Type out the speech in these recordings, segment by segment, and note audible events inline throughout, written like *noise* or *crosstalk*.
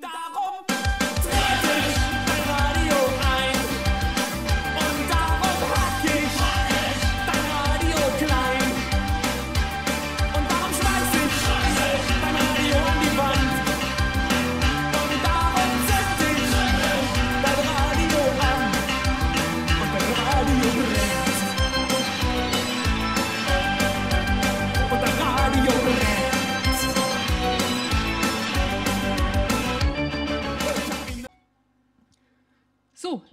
pentagón.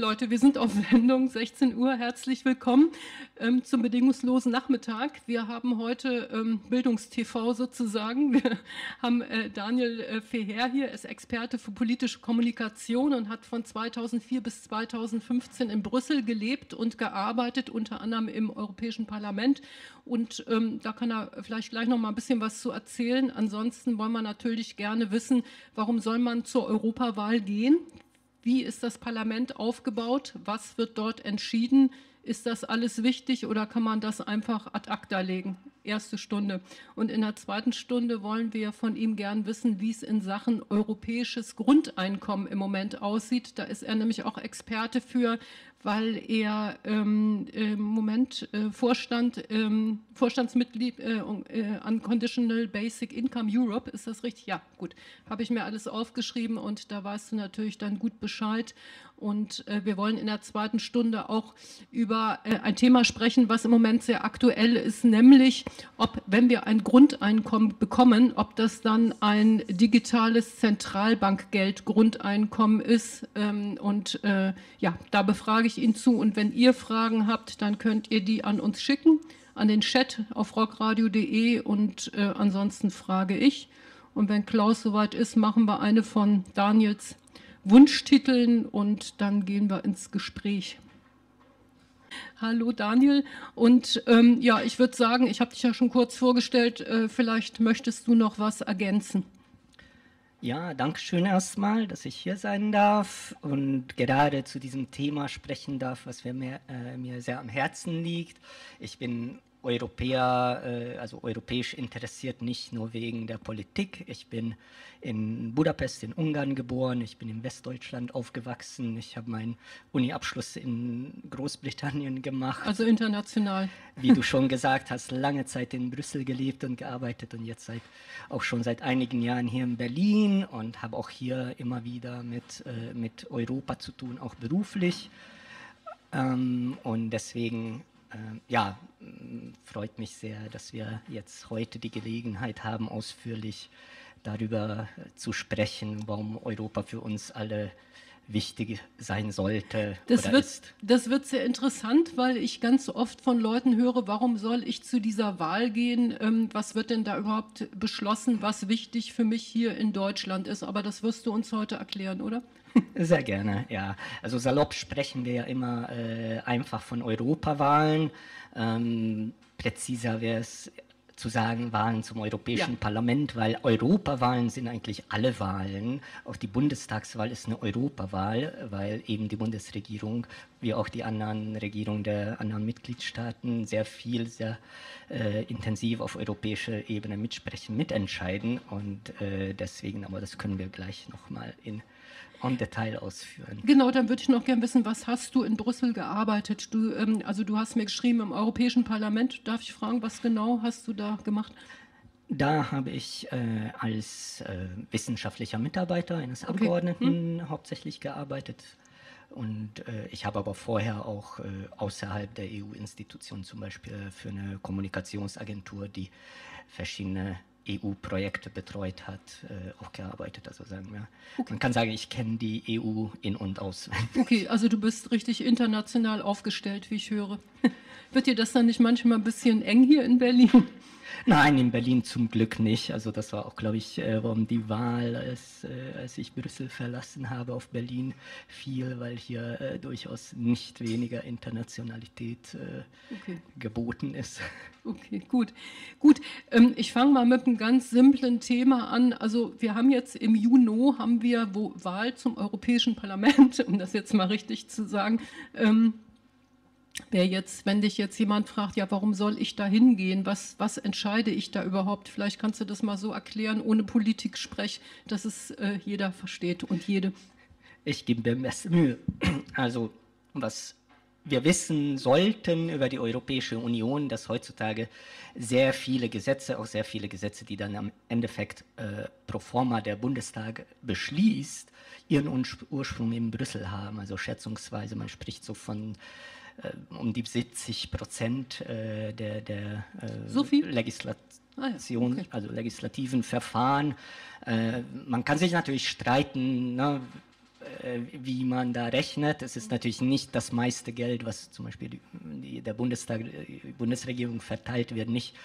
Leute, wir sind auf Sendung, 16 Uhr, herzlich willkommen ähm, zum bedingungslosen Nachmittag. Wir haben heute ähm, Bildungstv sozusagen. Wir *laughs* haben äh, Daniel äh, Feher hier, er ist Experte für politische Kommunikation und hat von 2004 bis 2015 in Brüssel gelebt und gearbeitet, unter anderem im Europäischen Parlament. Und ähm, da kann er vielleicht gleich noch mal ein bisschen was zu erzählen. Ansonsten wollen wir natürlich gerne wissen, warum soll man zur Europawahl gehen? Wie ist das Parlament aufgebaut? Was wird dort entschieden? Ist das alles wichtig oder kann man das einfach ad acta legen? Erste Stunde. Und in der zweiten Stunde wollen wir von ihm gern wissen, wie es in Sachen europäisches Grundeinkommen im Moment aussieht. Da ist er nämlich auch Experte für, weil er ähm, im Moment äh, Vorstand, ähm, Vorstandsmitglied äh, äh, Unconditional Basic Income Europe, ist das richtig? Ja, gut, habe ich mir alles aufgeschrieben und da weißt du natürlich dann gut Bescheid. Und äh, wir wollen in der zweiten Stunde auch über äh, ein Thema sprechen, was im Moment sehr aktuell ist, nämlich ob, wenn wir ein Grundeinkommen bekommen, ob das dann ein digitales Zentralbankgeld-Grundeinkommen ist. Ähm, und äh, ja, da befrage ich ihn zu. Und wenn ihr Fragen habt, dann könnt ihr die an uns schicken, an den Chat auf rockradio.de und äh, ansonsten frage ich. Und wenn Klaus soweit ist, machen wir eine von Daniels Wunschtiteln und dann gehen wir ins Gespräch. Hallo Daniel und ähm, ja, ich würde sagen, ich habe dich ja schon kurz vorgestellt, äh, vielleicht möchtest du noch was ergänzen. Ja, danke schön erstmal, dass ich hier sein darf und gerade zu diesem Thema sprechen darf, was mir, äh, mir sehr am Herzen liegt. Ich bin Europäer, äh, also europäisch interessiert, nicht nur wegen der Politik. Ich bin in Budapest in Ungarn geboren, ich bin in Westdeutschland aufgewachsen, ich habe meinen Uni-Abschluss in Großbritannien gemacht. Also international. Wie du schon gesagt hast, lange Zeit in Brüssel gelebt und gearbeitet und jetzt seit, auch schon seit einigen Jahren hier in Berlin und habe auch hier immer wieder mit, äh, mit Europa zu tun, auch beruflich. Ähm, und deswegen ja, freut mich sehr, dass wir jetzt heute die Gelegenheit haben, ausführlich darüber zu sprechen, warum Europa für uns alle wichtig sein sollte das wird, ist. Das wird sehr interessant, weil ich ganz oft von Leuten höre, warum soll ich zu dieser Wahl gehen? Ähm, was wird denn da überhaupt beschlossen, was wichtig für mich hier in Deutschland ist? Aber das wirst du uns heute erklären, oder? *laughs* Sehr gerne, ja. Also salopp sprechen wir ja immer äh, einfach von Europawahlen. Ähm, präziser wäre es zu sagen, Wahlen zum Europäischen ja. Parlament, weil Europawahlen sind eigentlich alle Wahlen. Auch die Bundestagswahl ist eine Europawahl, weil eben die Bundesregierung, wie auch die anderen Regierungen der anderen Mitgliedstaaten, sehr viel, sehr äh, intensiv auf europäischer Ebene mitsprechen, mitentscheiden. Und äh, deswegen, aber das können wir gleich nochmal in en Detail ausführen. Genau, dann würde ich noch gerne wissen, was hast du in Brüssel gearbeitet? Du, ähm, also du hast mir geschrieben im Europäischen Parlament. Darf ich fragen, was genau hast du da gemacht? Da habe ich äh, als äh, wissenschaftlicher Mitarbeiter eines okay. Abgeordneten hm. hauptsächlich gearbeitet. Und äh, ich habe aber vorher auch äh, außerhalb der EU-Institutionen zum Beispiel für eine Kommunikationsagentur, die verschiedene EU-Projekte betreut hat, äh, auch gearbeitet. Also sagen wir, okay. man kann sagen, ich kenne die EU in und aus. *laughs* Okay, also du bist richtig international aufgestellt, wie ich höre. *laughs* Wird dir das dann nicht manchmal ein bisschen eng hier in Berlin? Nein, in Berlin zum Glück nicht. Also das war auch, glaube ich, äh, warum die Wahl, als, äh, als ich Brüssel verlassen habe, auf Berlin fiel, weil hier äh, durchaus nicht weniger Internationalität äh, okay. geboten ist. *laughs* Okay, gut. Gut, ähm, ich fange mal mit einem ganz simplen Thema an. Also wir haben jetzt im Juni haben wir Wahl zum Europäischen Parlament, *laughs* um das jetzt mal richtig zu sagen. Ähm, Wer jetzt, wenn dich jetzt jemand fragt, ja, warum soll ich da hingehen? Was, was entscheide ich da überhaupt? Vielleicht kannst du das mal so erklären, ohne Politik-Sprech, dass es äh, jeder versteht und jede. Ich gebe mir beste Mühe. *clears throat* Also, was wir wissen sollten über die Europäische Union, dass heutzutage sehr viele Gesetze, auch sehr viele Gesetze, die dann am Endeffekt äh, pro forma der Bundestag beschließt, ihren Ursprung in Brüssel haben. Also schätzungsweise, man spricht so von um die 70 Prozent äh, der, der äh, so Legislation, ah, okay. also legislativen Verfahren. man kann sich natürlich streiten, ne, wie man da rechnet. Es ist natürlich nicht das meiste Geld, was zum Beispiel die, die, der Bundestag, die Bundesregierung verteilt wird, nicht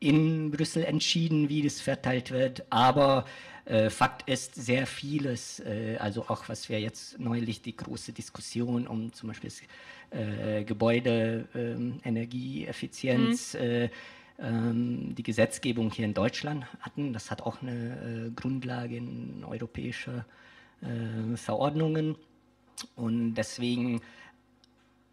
in Brüssel entschieden, wie das verteilt wird, aber äh, Fakt ist, sehr vieles, äh, also auch was wir jetzt neulich die große Diskussion um zum Beispiel äh, Gebäude, ähm, Energieeffizienz, mhm. Äh, ähm, die Gesetzgebung hier in Deutschland hatten, das hat auch eine äh, Grundlage in europäischer äh, Verordnungen und deswegen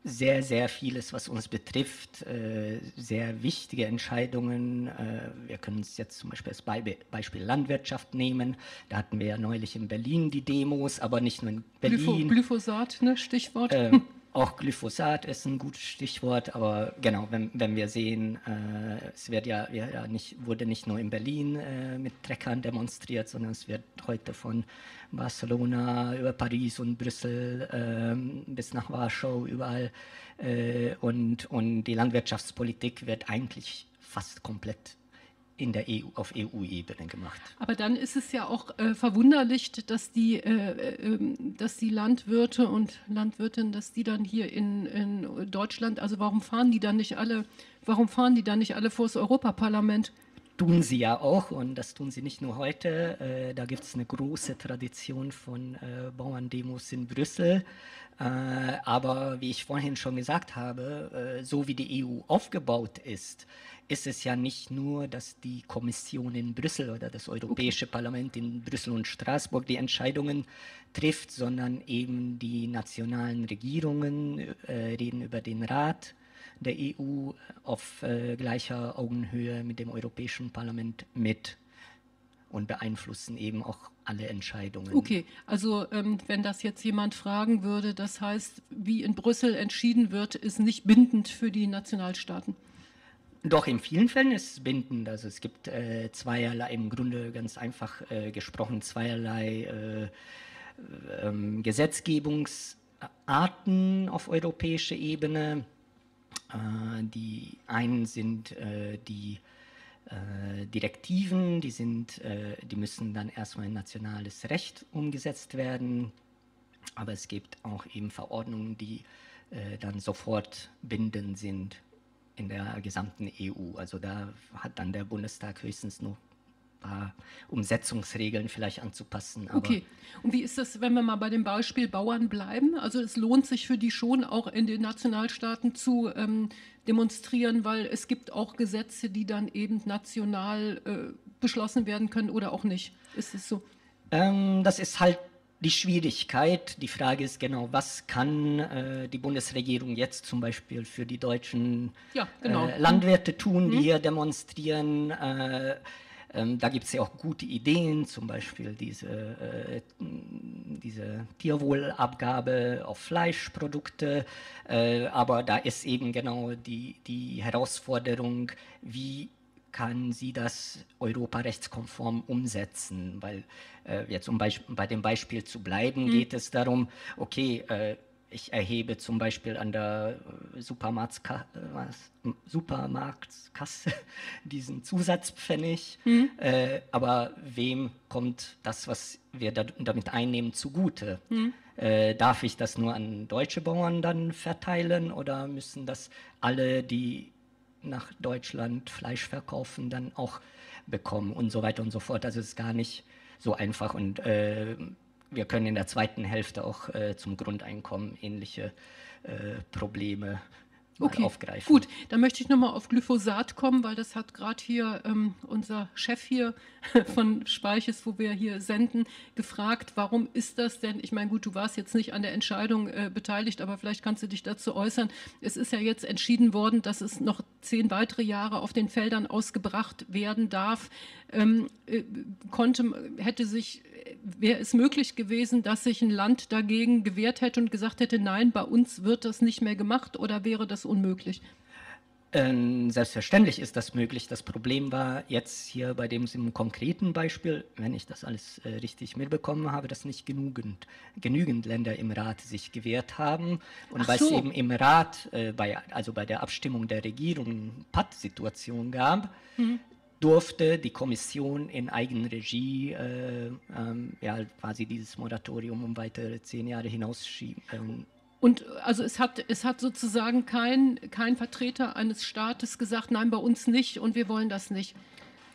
sehr, sehr vieles, was uns betrifft, äh, sehr wichtige Entscheidungen. Äh, wir können uns jetzt zum Beispiel das Beispiel Landwirtschaft nehmen. Da hatten wir ja neulich in Berlin die Demos, aber nicht nur in Berlin. Glyphosat, ne? Stichwort. Äh, *laughs* auch Glyphosat ist ein gutes Stichwort, aber genau, wenn, wenn wir sehen, äh, es wird ja, ja nicht, wurde nicht nur in Berlin äh, mit Treckern demonstriert, sondern es wird heute von Barcelona über Paris und Brüssel äh, bis nach Warschau überall äh, und, und die Landwirtschaftspolitik wird eigentlich fast komplett in der EU, auf EU-Ebene gemacht. Aber dann ist es ja auch äh, verwunderlich, dass die, äh, äh, dass die Landwirte und Landwirtinnen, dass die dann hier in, in Deutschland, also warum fahren die dann nicht alle, warum fahren die dann nicht alle vor das Europaparlament? Tun sie ja auch und das tun sie nicht nur heute. Äh, da gibt es eine große Tradition von äh, Bauerndemos in Brüssel. Äh, aber wie ich vorhin schon gesagt habe, so wie die EU aufgebaut ist, ist es ja nicht nur, dass die Kommission in Brüssel oder das Europäische okay. Parlament in Brüssel und Straßburg die Entscheidungen trifft, sondern eben die nationalen Regierungen äh, reden über den Rat der EU auf äh, gleicher Augenhöhe mit dem Europäischen Parlament mit und beeinflussen eben auch alle Entscheidungen. Okay, also ähm, wenn das jetzt jemand fragen würde, das heißt, wie in Brüssel entschieden wird, ist nicht bindend für die Nationalstaaten. Doch in vielen Fällen ist es bindend. Also es gibt äh, zweierlei, im Grunde ganz einfach äh, gesprochen, zweierlei äh, ähm, Gesetzgebungsarten auf europäischer Ebene. Äh, die einen sind äh, die äh, Direktiven, die, sind, die müssen dann erstmal in nationales Recht umgesetzt werden. Aber es gibt auch eben Verordnungen, die dann sofort bindend sind in der gesamten EU. Also da hat dann der Bundestag höchstens nur Umsetzungsregeln vielleicht anzupassen. okay. Und wie ist das, wenn wir mal bei dem Beispiel Bauern bleiben? Also es lohnt sich für die schon auch in den Nationalstaaten zu ähm, demonstrieren, weil es gibt auch Gesetze, die dann eben national äh, beschlossen werden können oder auch nicht. Ist es so? Ähm, das ist halt die Schwierigkeit. Die Frage ist genau, was kann äh, die Bundesregierung jetzt zum Beispiel für die deutschen ja, genau. äh, Landwirte tun, die mhm. hier demonstrieren. Äh, ähm, da gibt es ja auch gute Ideen, zum Beispiel diese, äh, diese Tierwohlabgabe auf Fleischprodukte. Äh, aber da ist eben genau die, die Herausforderung, wie kann sie das europarechtskonform umsetzen? Weil äh, jetzt um bei dem Beispiel zu bleiben, mhm. geht es darum, okay, äh, ich erhebe zum Beispiel an der äh, Supermarktska äh, Supermarktskasse *laughs* diesen Zusatzpfennig, mhm. äh, aber wem kommt das, was wir da, damit einnehmen, zugute? Mhm. Äh, darf ich das nur an deutsche Bauern dann verteilen oder müssen das alle, die nach Deutschland Fleisch verkaufen, dann auch bekommen und so weiter und so fort. Also es ist gar nicht so einfach und äh, wir können in der zweiten Hälfte auch äh, zum Grundeinkommen ähnliche äh, Probleme okay. aufgreifen. Gut, dann möchte ich nochmal auf Glyphosat kommen, weil das hat gerade hier ähm, unser Chef hier *laughs* von Speiches, wo wir hier senden, gefragt, warum ist das denn? Ich meine, gut, du warst jetzt nicht an der Entscheidung äh, beteiligt, aber vielleicht kannst du dich dazu äußern. Es ist ja jetzt entschieden worden, dass es noch zehn weitere Jahre auf den Feldern ausgebracht werden darf. Ähm, äh, konnte, hätte sich, wäre es möglich gewesen, dass sich ein Land dagegen gewehrt hätte und gesagt hätte, nein, bei uns wird das nicht mehr gemacht oder wäre das unmöglich? Ähm, selbstverständlich ist das möglich. Das Problem war jetzt hier bei dem konkreten Beispiel, wenn ich das alles äh, richtig mitbekommen habe, dass nicht genügend, genügend Länder im Rat sich gewehrt haben. Und weil es eben im Rat, äh, bei, also bei der Abstimmung der Regierung, Patt-Situation gab, mhm. Durfte die Kommission in Eigenregie äh, ähm, ja, quasi dieses Moratorium um weitere zehn Jahre hinausschieben. Ähm, und also es hat, es hat sozusagen kein, kein Vertreter eines Staates gesagt, nein, bei uns nicht und wir wollen das nicht.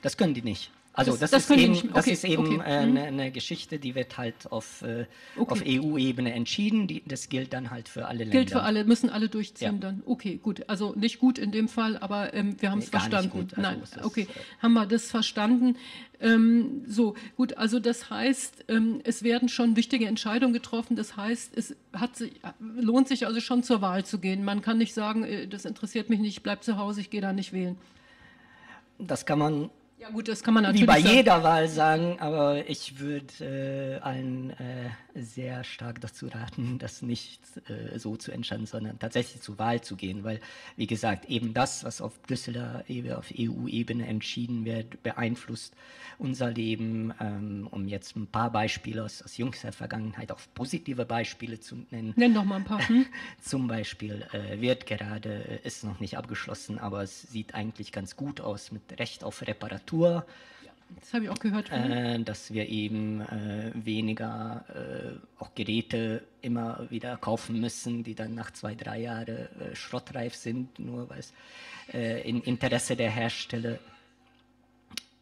Das können die nicht. Also das, das, ist, eben, okay, das ist eben okay. äh, mhm. eine, eine, Geschichte, die wird halt auf, äh, okay. auf EU-Ebene entschieden. Die, das gilt dann halt für alle Länder. Gilt für alle, müssen alle durchziehen ja. dann. Okay, gut. Also nicht gut in dem Fall, aber ähm, wir haben es nee, verstanden. Also Nein, okay, äh, haben wir das verstanden. Ähm, so, gut, also das heißt, ähm, es werden schon wichtige Entscheidungen getroffen. Das heißt, es hat sich, lohnt sich also schon zur Wahl zu gehen. Man kann nicht sagen, äh, das interessiert mich nicht, ich bleibe zu Hause, ich gehe da nicht wählen. Das kann man ja gut, das kann man natürlich Wie bei jeder Wahl sagen, aber ich würde äh, allen äh, sehr stark dazu raten, das nicht äh, so zu entscheiden, sondern tatsächlich zur Wahl zu gehen, weil, wie gesagt, eben das, was auf Brüsseler Ebene, auf EU-Ebene entschieden wird, beeinflusst unser Leben. Ähm, um jetzt ein paar Beispiele aus, aus jüngster Vergangenheit, auch positive Beispiele zu nennen. Nenn doch mal ein paar. Hm? *laughs* Zum Beispiel äh, wird gerade, äh, ist noch nicht abgeschlossen, aber es sieht eigentlich ganz gut aus mit Recht auf Reparatur. Das habe ich auch gehört. Äh, dass wir eben äh, weniger äh, auch Geräte immer wieder kaufen müssen, die dann nach zwei, drei Jahren äh, schrottreif sind, nur weil es äh, im Interesse der Hersteller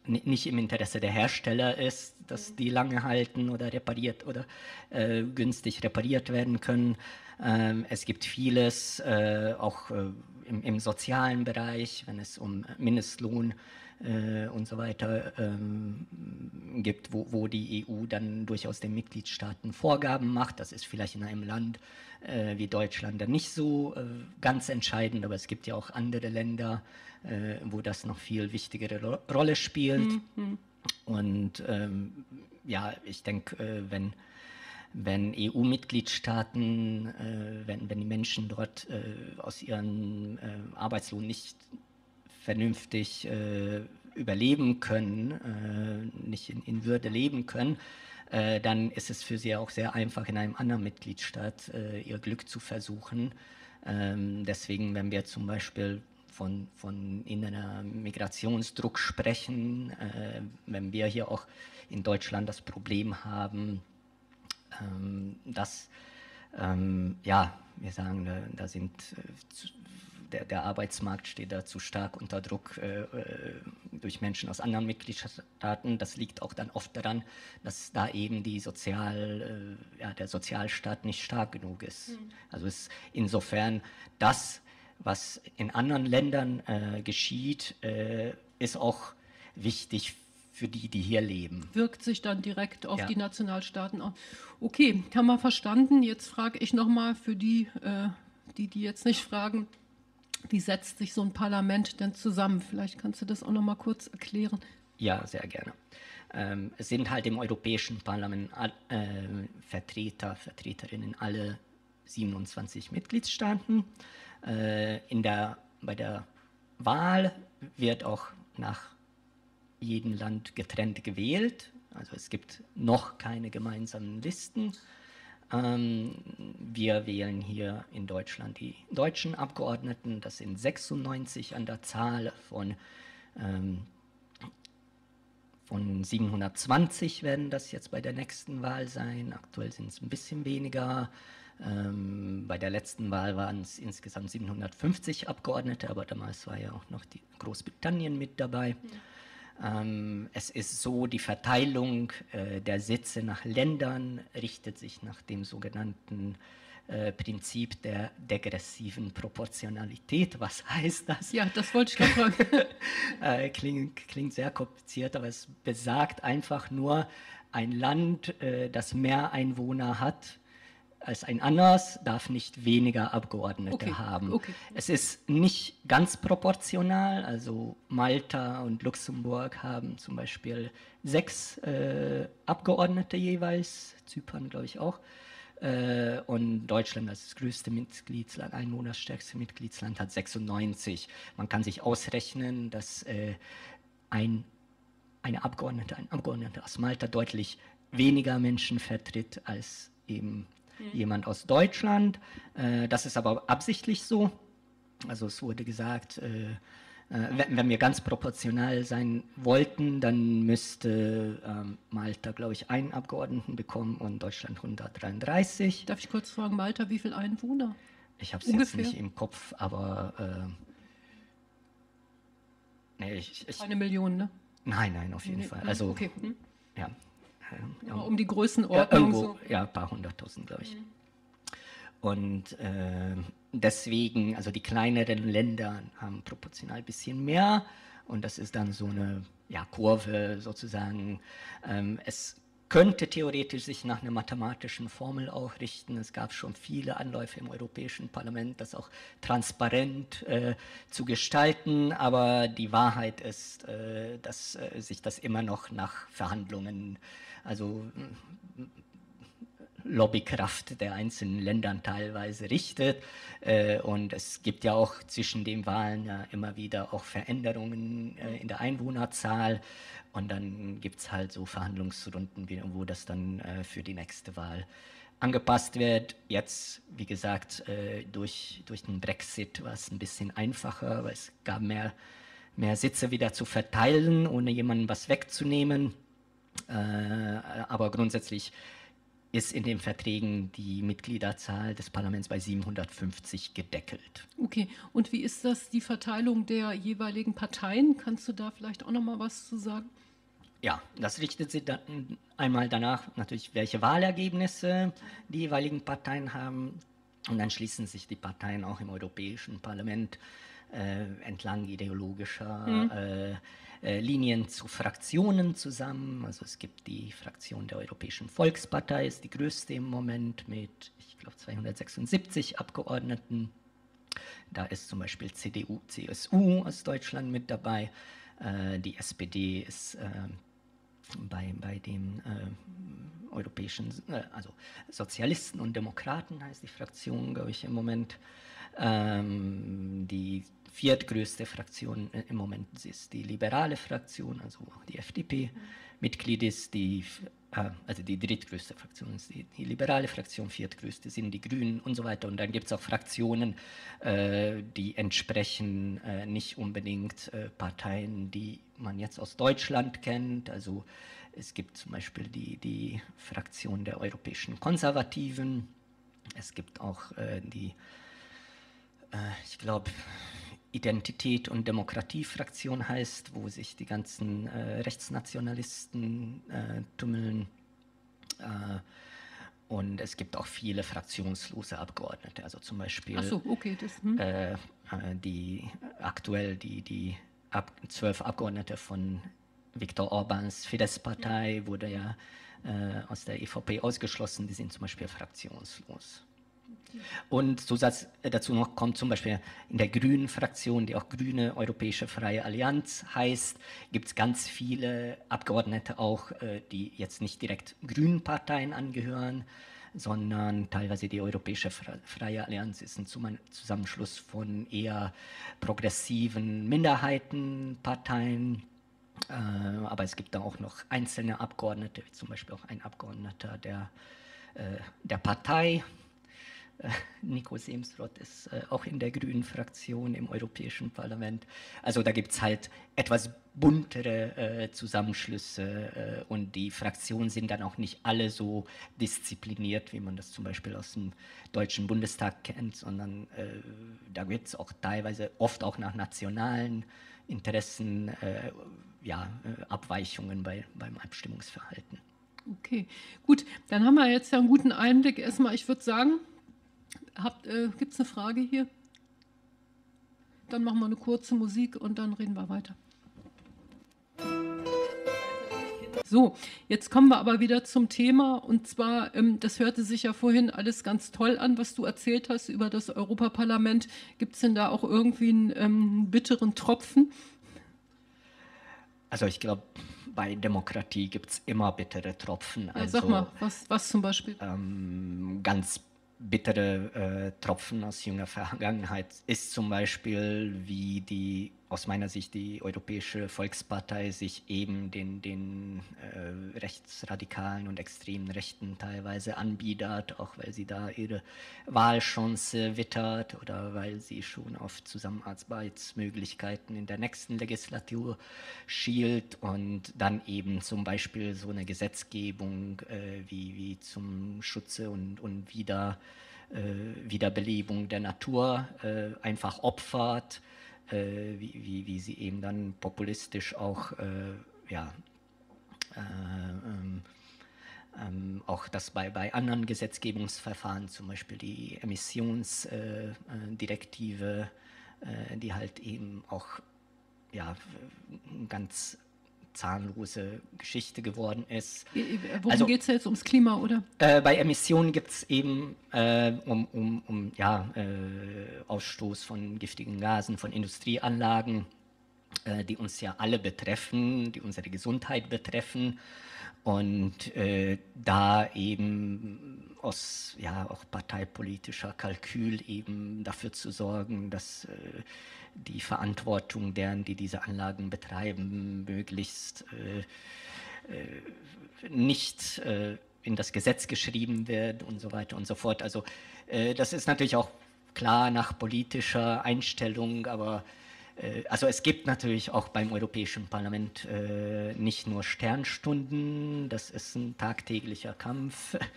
nicht im Interesse der Hersteller ist, dass die lange halten oder repariert oder äh, günstig repariert werden können. Ähm, es gibt vieles, auch im, im, sozialen Bereich, wenn es um Mindestlohn geht äh, und so weiter ähm, gibt, wo, wo die EU dann durchaus den Mitgliedstaaten Vorgaben macht. Das ist vielleicht in einem Land äh, wie Deutschland dann nicht so äh, ganz entscheidend, aber es gibt ja auch andere Länder, äh, wo das noch viel wichtigere Ro Rolle spielt. Mhm. Und ähm, ja, ich denke, äh, wenn wenn EU-Mitgliedstaaten, äh, wenn, wenn die Menschen dort äh, aus ihrem äh, Arbeitslohn nicht vernünftig äh, überleben können, äh, nicht in, in, Würde leben können, äh, dann ist es für sie auch sehr einfach, in einem anderen Mitgliedstaat äh, ihr Glück zu versuchen. Ähm, deswegen, wenn wir zum Beispiel von, von innerer Migrationsdruck sprechen, äh, wenn wir hier auch in Deutschland das Problem haben, ähm, dass ähm, ja, wir sagen, da, da sind äh, der, der, Arbeitsmarkt steht da zu stark unter Druck äh, äh, durch Menschen aus anderen Mitgliedstaaten. Das liegt auch dann oft daran, dass da eben die Sozial, äh, ja, der Sozialstaat nicht stark genug ist. Mhm. Also ist insofern das, was in anderen Ländern äh, geschieht, äh, ist auch wichtig für die, die hier leben. Wirkt sich dann direkt auf ja. die Nationalstaaten aus. Okay, haben wir verstanden. Jetzt frage ich nochmal für die, äh, die, die jetzt nicht fragen, wie setzt sich so ein Parlament denn zusammen? Vielleicht kannst du das auch noch mal kurz erklären. Ja, sehr gerne. Ähm, es sind halt im Europäischen Parlament äh, Vertreter, Vertreterinnen alle 27 Mitgliedstaaten. Äh, in der, bei der Wahl wird auch nach jedem Land getrennt gewählt. Also es gibt noch keine gemeinsamen Listen. Ähm, wir wählen hier in Deutschland die deutschen Abgeordneten. Das sind 96 an der Zahl von, ähm, von 720 werden das jetzt bei der nächsten Wahl sein. Aktuell sind es ein bisschen weniger. Ähm, bei der letzten Wahl waren es insgesamt 750 Abgeordnete, aber damals war ja auch noch die Großbritannien mit dabei. Ja. Ähm, es ist so, die Verteilung äh, der Sitze nach Ländern richtet sich nach dem sogenannten äh, Prinzip der degressiven Proportionalität. Was heißt das? Ja, das wollte ich gerade fragen. *laughs* äh, klingt, klingt sehr kompliziert, aber es besagt einfach nur, ein Land, das mehr Einwohner hat, als ein anderes darf nicht weniger Abgeordnete okay. haben. Okay. Es ist nicht ganz proportional, also Malta und Luxemburg haben zum Beispiel sechs äh, Abgeordnete jeweils, Zypern glaube ich auch. Äh, und Deutschland als das größte Mitgliedsland, einwohnerstärkste Mitgliedsland, hat 96. Man kann sich ausrechnen, dass äh, ein, eine Abgeordnete, ein Abgeordneter aus Malta deutlich weniger Menschen vertritt als eben. Jemand aus Deutschland. Äh, das ist aber absichtlich so. Also es wurde gesagt, äh, äh, wenn, wir ganz proportional sein wollten, dann müsste ähm, Malta, glaube ich, einen Abgeordneten bekommen und Deutschland 133. Darf ich kurz fragen, Malta, wie viele Einwohner? Ich habe es jetzt nicht im Kopf, aber äh, nee, ich, ich, eine Million, ne? Nein, nein, auf jeden nee, Fall. Also okay. hm? ja, ja, um die Größenordnung. Ja, irgendwo, so. ja ein paar hunderttausend, glaube ich. Mhm. Und äh, deswegen, also die kleineren Länder haben proportional ein bisschen mehr und das ist dann so eine ja, Kurve sozusagen. Ähm, es könnte theoretisch sich nach einer mathematischen Formel auch richten. Es gab schon viele Anläufe im Europäischen Parlament, das auch transparent äh, zu gestalten, aber die Wahrheit ist, äh, dass äh, sich das immer noch nach Verhandlungen, also Lobbykraft der einzelnen Ländern teilweise richtet. Äh, und es gibt ja auch zwischen den Wahlen ja immer wieder auch Veränderungen äh, in der Einwohnerzahl. Und dann gibt es halt so Verhandlungsrunden, wo das dann äh, für die nächste Wahl angepasst wird. Jetzt, wie gesagt, durch, durch den Brexit war es ein bisschen einfacher, weil es gab mehr, mehr Sitze wieder zu verteilen, ohne jemandem was wegzunehmen. Aber grundsätzlich ist in den Verträgen die Mitgliederzahl des Parlaments bei 750 gedeckelt. Okay, und wie ist das die Verteilung der jeweiligen Parteien? Kannst du da vielleicht auch noch mal was zu sagen? Ja, das richtet sich dann einmal danach natürlich, welche Wahlergebnisse die jeweiligen Parteien haben. Und dann schließen sich die Parteien auch im Europäischen Parlament äh, entlang ideologischer mhm. äh, äh, Linien zu Fraktionen zusammen. Also es gibt die Fraktion der Europäischen Volkspartei, ist die größte im Moment mit, ich glaube, 276 Abgeordneten. Da ist zum Beispiel CDU, CSU aus Deutschland mit dabei. Äh, die SPD ist äh, bei, bei den äh, europäischen, äh, also Sozialisten und Demokraten heißt die Fraktion, glaube ich, im Moment. Ähm, die viertgrößte Fraktion äh, im Moment ist die liberale Fraktion, also die FDP. Mitglied ist die, äh, also die drittgrößte Fraktion ist die, die, liberale Fraktion, viertgrößte sind die Grünen und so weiter. Und dann gibt es auch Fraktionen, äh, die entsprechen nicht unbedingt Parteien, die man jetzt aus Deutschland kennt. Also es gibt zum Beispiel die, die Fraktion der europäischen Konservativen. Es gibt auch die, ich glaube, Identität und Demokratie-Fraktion heißt, wo sich die ganzen äh, Rechtsnationalisten äh, tummeln. Äh, und es gibt auch viele fraktionslose Abgeordnete, also zum Beispiel so, okay, das, hm. Äh, äh, die aktuell die, die ab, zwölf Abgeordnete von Viktor Orbans Fidesz-Partei wurde ja äh, aus der EVP ausgeschlossen, die sind zum Beispiel fraktionslos. Und Zusatz äh, dazu noch kommt zum Beispiel in der Grünen Fraktion, die auch Grüne Europäische Freie Allianz heißt, gibt es ganz viele Abgeordnete auch, äh, die jetzt nicht direkt Grünen Parteien angehören, sondern teilweise die Europäische Freie Allianz ist ein Zusammenschluss von eher progressiven Minderheitenparteien. Äh, aber es gibt da auch noch einzelne Abgeordnete, wie zum Beispiel auch ein Abgeordneter der, der Partei, *laughs* Nico Semsrott ist äh, auch in der grünen Fraktion im Europäischen Parlament. Also da gibt es halt etwas buntere äh, Zusammenschlüsse äh, und die Fraktionen sind dann auch nicht alle so diszipliniert, wie man das zum Beispiel aus dem Deutschen Bundestag kennt, sondern äh, da gibt es auch teilweise oft auch nach nationalen Interessen äh, ja, äh, Abweichungen bei, beim Abstimmungsverhalten. Okay, gut, dann haben wir jetzt ja einen guten Einblick. Erstmal, ich würde sagen, äh, Gibt es eine Frage hier? Dann machen wir eine kurze Musik und dann reden wir weiter. So, jetzt kommen wir aber wieder zum Thema und zwar, ähm, das hörte sich ja vorhin alles ganz toll an, was du erzählt hast über das Europaparlament. Gibt es denn da auch irgendwie einen ähm, bitteren Tropfen? Also ich glaube, bei Demokratie gibt es immer bittere Tropfen. Ja, also, sag mal, was, was zum Beispiel? Ähm, ganz bittere äh, Tropfen aus junger Vergangenheit ist zum Beispiel, wie die aus meiner Sicht die Europäische Volkspartei sich eben den, den äh, rechtsradikalen und extremen Rechten teilweise anbietet, auch weil sie da ihre Wahlchance wittert oder weil sie schon auf Zusammenarbeitsmöglichkeiten in der nächsten Legislatur schielt und dann eben zum Beispiel so eine Gesetzgebung äh, wie, wie zum Schutze und, und wieder, äh, Wiederbelebung der Natur äh, einfach opfert äh, wie, wie, wie, sie eben dann populistisch auch, äh, ja, äh, ähm, ähm, auch das bei, bei anderen Gesetzgebungsverfahren, zum Beispiel die Emissionsdirektive, äh, äh, die halt eben auch ja, ganz zahnlose Geschichte geworden ist. Worum also, geht es jetzt ums Klima, oder? Äh, bei Emissionen gibt es eben äh, um, um, um ja, äh, Ausstoß von giftigen Gasen, von Industrieanlagen, äh, die uns ja alle betreffen, die unsere Gesundheit betreffen. Und äh, da eben aus ja, auch parteipolitischer Kalkül eben dafür zu sorgen, dass äh, die Verantwortung deren, die diese Anlagen betreiben, möglichst äh, äh, nicht äh, in das Gesetz geschrieben wird und so weiter und so fort. Also äh, das ist natürlich auch klar nach politischer Einstellung, aber äh, also es gibt natürlich auch beim Europäischen Parlament äh, nicht nur Sternstunden, das ist ein tagtäglicher Kampf. *laughs*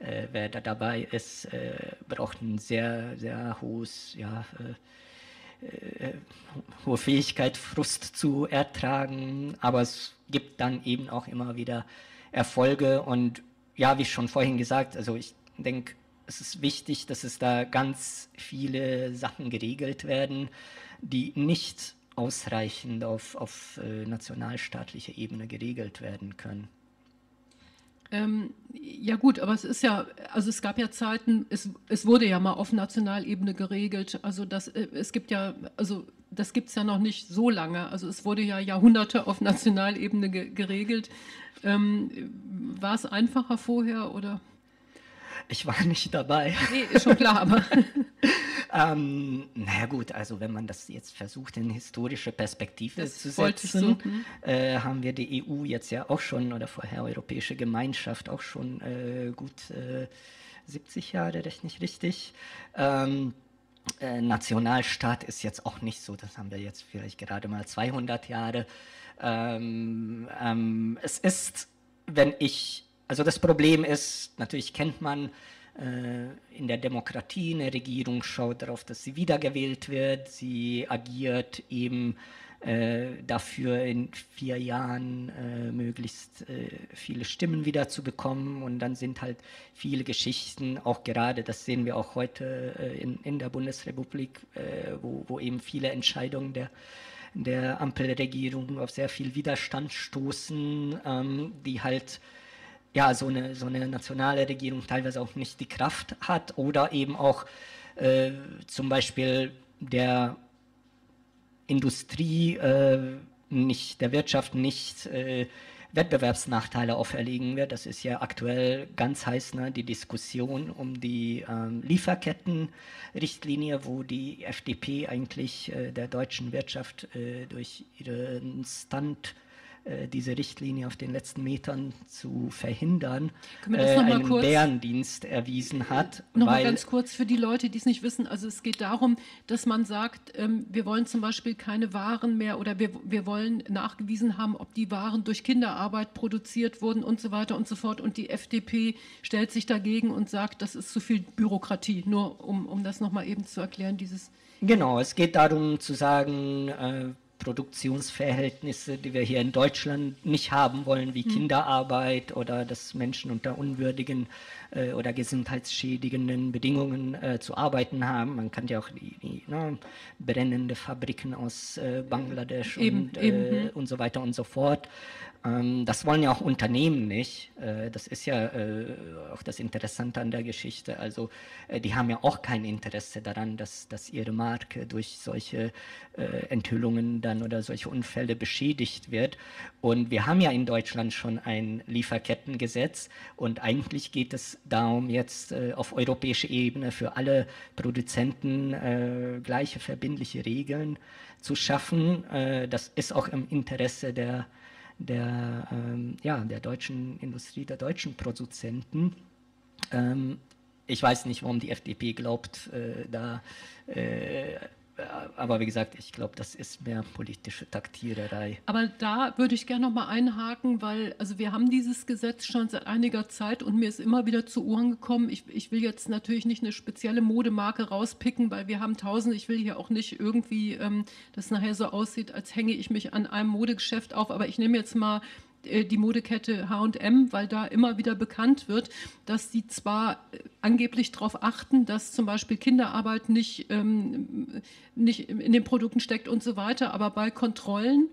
Äh, wer da dabei ist, äh, braucht ein sehr, sehr hohes, ja, äh, hohe Fähigkeit, Frust zu ertragen, aber es gibt dann eben auch immer wieder Erfolge und ja, wie schon vorhin gesagt, also ich denke, es ist wichtig, dass es da ganz viele Sachen geregelt werden, die nicht ausreichend auf, auf äh, nationalstaatlicher Ebene geregelt werden können. Ähm, ja gut, aber es ist ja, also es gab ja Zeiten, es, es wurde ja mal auf Nationalebene geregelt. Also das, äh, es gibt ja, also das gibt es ja noch nicht so lange. Also es wurde ja Jahrhunderte auf Nationalebene ge geregelt. Ähm, war es einfacher vorher oder? Ich war *laughs* nicht dabei. Nee, ist schon klar, aber. *laughs* ähm, naja, gut, also wenn man das jetzt versucht, in historische Perspektive das zu setzen, so. äh, haben wir die EU jetzt ja auch schon, oder vorher Europäische Gemeinschaft auch schon äh, gut äh, 70 Jahre, rechne ich richtig. Ähm, äh, Nationalstaat ist jetzt auch nicht so, das haben wir jetzt vielleicht gerade mal 200 Jahre. Ähm, ähm, es ist, wenn ich also das Problem ist, natürlich kennt man äh, in der Demokratie, eine Regierung schaut darauf, dass sie wiedergewählt wird, sie agiert eben äh, dafür in vier Jahren äh, möglichst äh, viele Stimmen wieder zu bekommen und dann sind halt viele Geschichten, auch gerade, das sehen wir auch heute äh, in, in der Bundesrepublik, äh, wo, wo eben viele Entscheidungen der der Ampelregierung auf sehr viel Widerstand stoßen, ähm, die halt ja, so eine, so eine nationale Regierung teilweise auch nicht die Kraft hat oder eben auch äh, zum Beispiel der Industrie äh, nicht, der Wirtschaft nicht äh, Wettbewerbsnachteile auferlegen wird. Das ist ja aktuell ganz heiß, ne, die Diskussion um die ähm, Lieferkettenrichtlinie, wo die FDP eigentlich äh, der deutschen Wirtschaft äh, durch ihren Stand diese Richtlinie auf den letzten Metern zu verhindern, äh, einen kurz, Bärendienst erwiesen hat. Nochmal ganz kurz für die Leute, die es nicht wissen. Also es geht darum, dass man sagt, ähm, wir wollen zum Beispiel keine Waren mehr oder wir, wir wollen nachgewiesen haben, ob die Waren durch Kinderarbeit produziert wurden und so weiter und so fort. Und die FDP stellt sich dagegen und sagt, das ist zu viel Bürokratie. Nur um, um das nochmal eben zu erklären, dieses... Genau, es geht darum zu sagen, äh, Produktionsverhältnisse, die wir hier in Deutschland nicht haben wollen, wie hm. Kinderarbeit oder dass Menschen unter unwürdigen äh, oder gesundheitsschädigenden Bedingungen äh, zu arbeiten haben. Man kann ja auch die, die ne, brennende Fabriken aus äh, Bangladesch eben, und, eben. Äh, hm. und so weiter und so fort das wollen ja auch Unternehmen nicht. Äh, das ist ja äh, auch das Interessante an der Geschichte. Also äh, die haben ja auch kein Interesse daran, dass, dass ihre Marke durch solche Enthüllungen dann oder solche Unfälle beschädigt wird. Und wir haben ja in Deutschland schon ein Lieferkettengesetz und eigentlich geht es darum, jetzt auf europäischer Ebene für alle Produzenten gleiche verbindliche Regeln zu schaffen. das ist auch im Interesse der der, ähm, ja, der deutschen Industrie, der deutschen Produzenten. Ähm, ich weiß nicht, warum die FDP glaubt, äh, da äh, aber wie gesagt, ich glaube, das ist mehr politische Taktiererei. Aber da würde ich gerne noch mal einhaken, weil also wir haben dieses Gesetz schon seit einiger Zeit und mir ist immer wieder zu Ohren gekommen. Ich, ich will jetzt natürlich nicht eine spezielle Modemarke rauspicken, weil wir haben tausend. Ich will hier auch nicht irgendwie, ähm, dass nachher so aussieht, als hänge ich mich an einem Modegeschäft auf. Aber ich nehme jetzt mal die Modekette HM, weil da immer wieder bekannt wird, dass sie zwar äh, angeblich darauf achten, dass zum Beispiel Kinderarbeit nicht, ähm, nicht in den Produkten steckt und so weiter, aber bei Kontrollen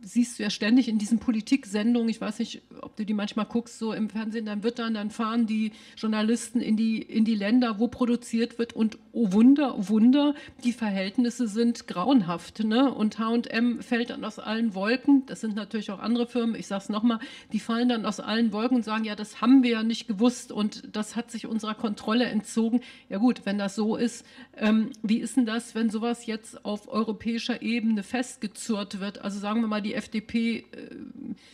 siehst du ja ständig in diesen Politiksendungen, ich weiß nicht, ob du die manchmal guckst, so im Fernsehen, dann wird dann, dann fahren die Journalisten in die, in die Länder, wo produziert wird und oh Wunder, oh Wunder, die Verhältnisse sind grauenhaft. Ne? Und H&M fällt dann aus allen Wolken, das sind natürlich auch andere Firmen, ich sage es nochmal, die fallen dann aus allen Wolken und sagen, ja, das haben wir ja nicht gewusst und das hat sich unserer Kontrolle entzogen. Ja gut, wenn das so ist, ähm, wie ist denn das, wenn sowas jetzt auf europäischer Ebene festgezurrt wird? Also sagen wir mal, die FDP äh,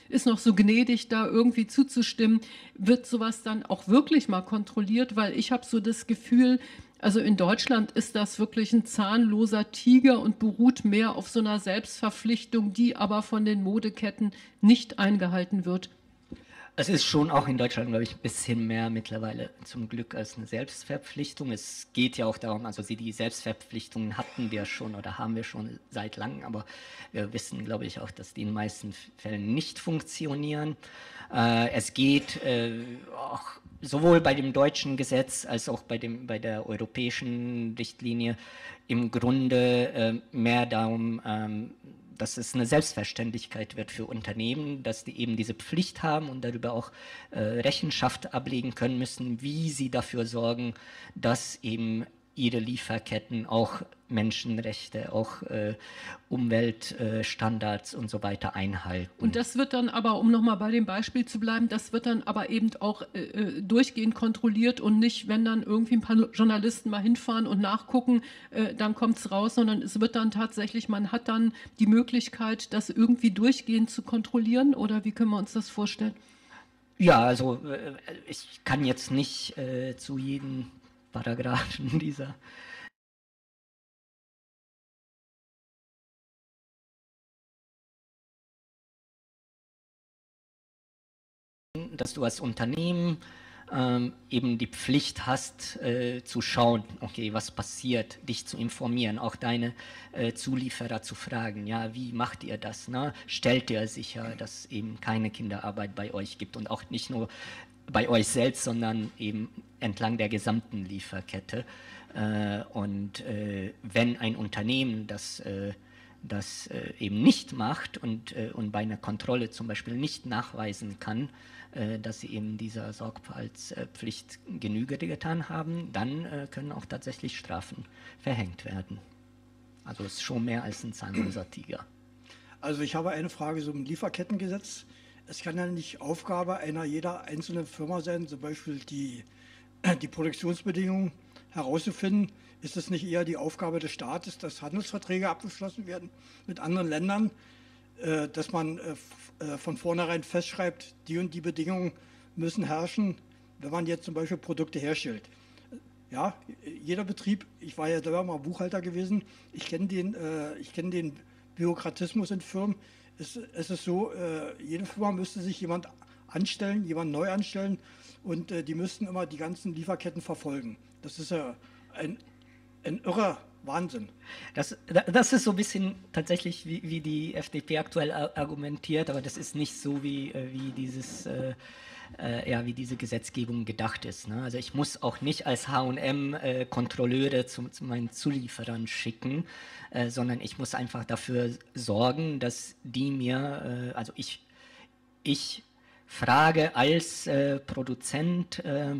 ist noch so gnädig, da irgendwie zuzustimmen. Wird sowas dann auch wirklich mal kontrolliert? Weil ich habe so das Gefühl, also in Deutschland ist das wirklich ein zahnloser Tiger und beruht mehr auf so einer Selbstverpflichtung, die aber von den Modeketten nicht eingehalten wird. Es ist schon auch in Deutschland, glaube ich, ein bisschen mehr mittlerweile zum Glück als eine Selbstverpflichtung. Es geht ja auch darum, also die Selbstverpflichtungen hatten wir schon oder haben wir schon seit langem, aber wir wissen, glaube ich, auch, dass die in den meisten Fällen nicht funktionieren. Äh, es geht äh, auch sowohl bei dem deutschen Gesetz als auch bei, dem, bei der europäischen Richtlinie im Grunde äh, mehr darum, ähm, dass es eine Selbstverständlichkeit wird für Unternehmen, dass die eben diese Pflicht haben und darüber auch äh, Rechenschaft ablegen können müssen, wie sie dafür sorgen, dass eben ihre Lieferketten auch Menschenrechte, auch äh, Umweltstandards äh, und so weiter einhalten. Und das wird dann aber, um nochmal bei dem Beispiel zu bleiben, das wird dann aber eben auch äh, äh, durchgehend kontrolliert und nicht, wenn dann irgendwie ein paar Journalisten mal hinfahren und nachgucken, äh, dann kommt es raus, sondern es wird dann tatsächlich, man hat dann die Möglichkeit, das irgendwie durchgehend zu kontrollieren oder wie können wir uns das vorstellen? Ja, also äh, ich kann jetzt nicht zu jedem Paragraphen *laughs* dieser dass du als Unternehmen ähm, eben die Pflicht hast, äh, zu schauen, okay, was passiert, dich zu informieren, auch deine äh, Zulieferer zu fragen, ja, wie macht ihr das? Ne? Stellt ihr sicher, dass eben keine Kinderarbeit bei euch gibt und auch nicht nur bei euch selbst, sondern eben entlang der gesamten Lieferkette. Äh, und äh, wenn ein Unternehmen das, äh, das äh, eben nicht macht und, äh, und bei einer Kontrolle zum Beispiel nicht nachweisen kann, äh, dass sie eben dieser Sorgfaltspflicht Genüge getan haben, dann können auch tatsächlich Strafen verhängt werden. Also es ist schon mehr als ein zahnloser Tiger. Also ich habe eine Frage zum Lieferkettengesetz. Es kann ja nicht Aufgabe einer jeder einzelnen Firma sein, zum Beispiel die, die Produktionsbedingungen herauszufinden. Ist es nicht eher die Aufgabe des Staates, dass Handelsverträge abgeschlossen werden mit anderen Ländern, äh, dass man äh, äh, von vornherein festschreibt, die und die Bedingungen müssen herrschen, wenn man jetzt zum Beispiel Produkte herstellt. Ja, jeder Betrieb, ich war ja selber mal Buchhalter gewesen, ich kenne den, kenn den Bürokratismus in Firmen, es, ist so, jede Firma müsste sich jemand anstellen, jemand neu anstellen und äh, die müssten immer die ganzen Lieferketten verfolgen. Das ist ja ein, ein irrer Wahnsinn. Das, das ist so ein bisschen tatsächlich, wie, wie die FDP aktuell argumentiert, aber das ist nicht so, wie, äh, wie dieses. Äh, äh, ja, wie diese Gesetzgebung gedacht ist. Ne? Also ich muss auch nicht als H&M äh, Kontrolleure zu, zu, meinen Zulieferern schicken, äh, sondern ich muss einfach dafür sorgen, dass die mir, also ich, ich frage als äh, Produzent äh,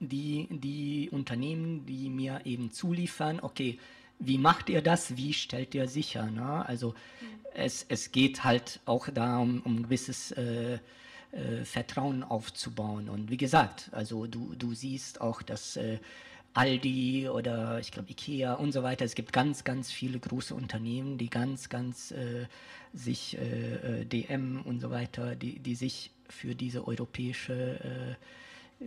die, die Unternehmen, die mir eben zuliefern, okay, wie macht ihr das? Wie stellt ihr sicher? Ne? Also mhm. es, es geht halt auch da um, um ein gewisses äh, äh, Vertrauen aufzubauen. Und wie gesagt, also du, du siehst auch, dass äh, Aldi oder ich glaube Ikea und so weiter, es gibt ganz, ganz viele große Unternehmen, die ganz, ganz äh, sich äh, äh, DM und so weiter, die, die sich für diese europäische äh,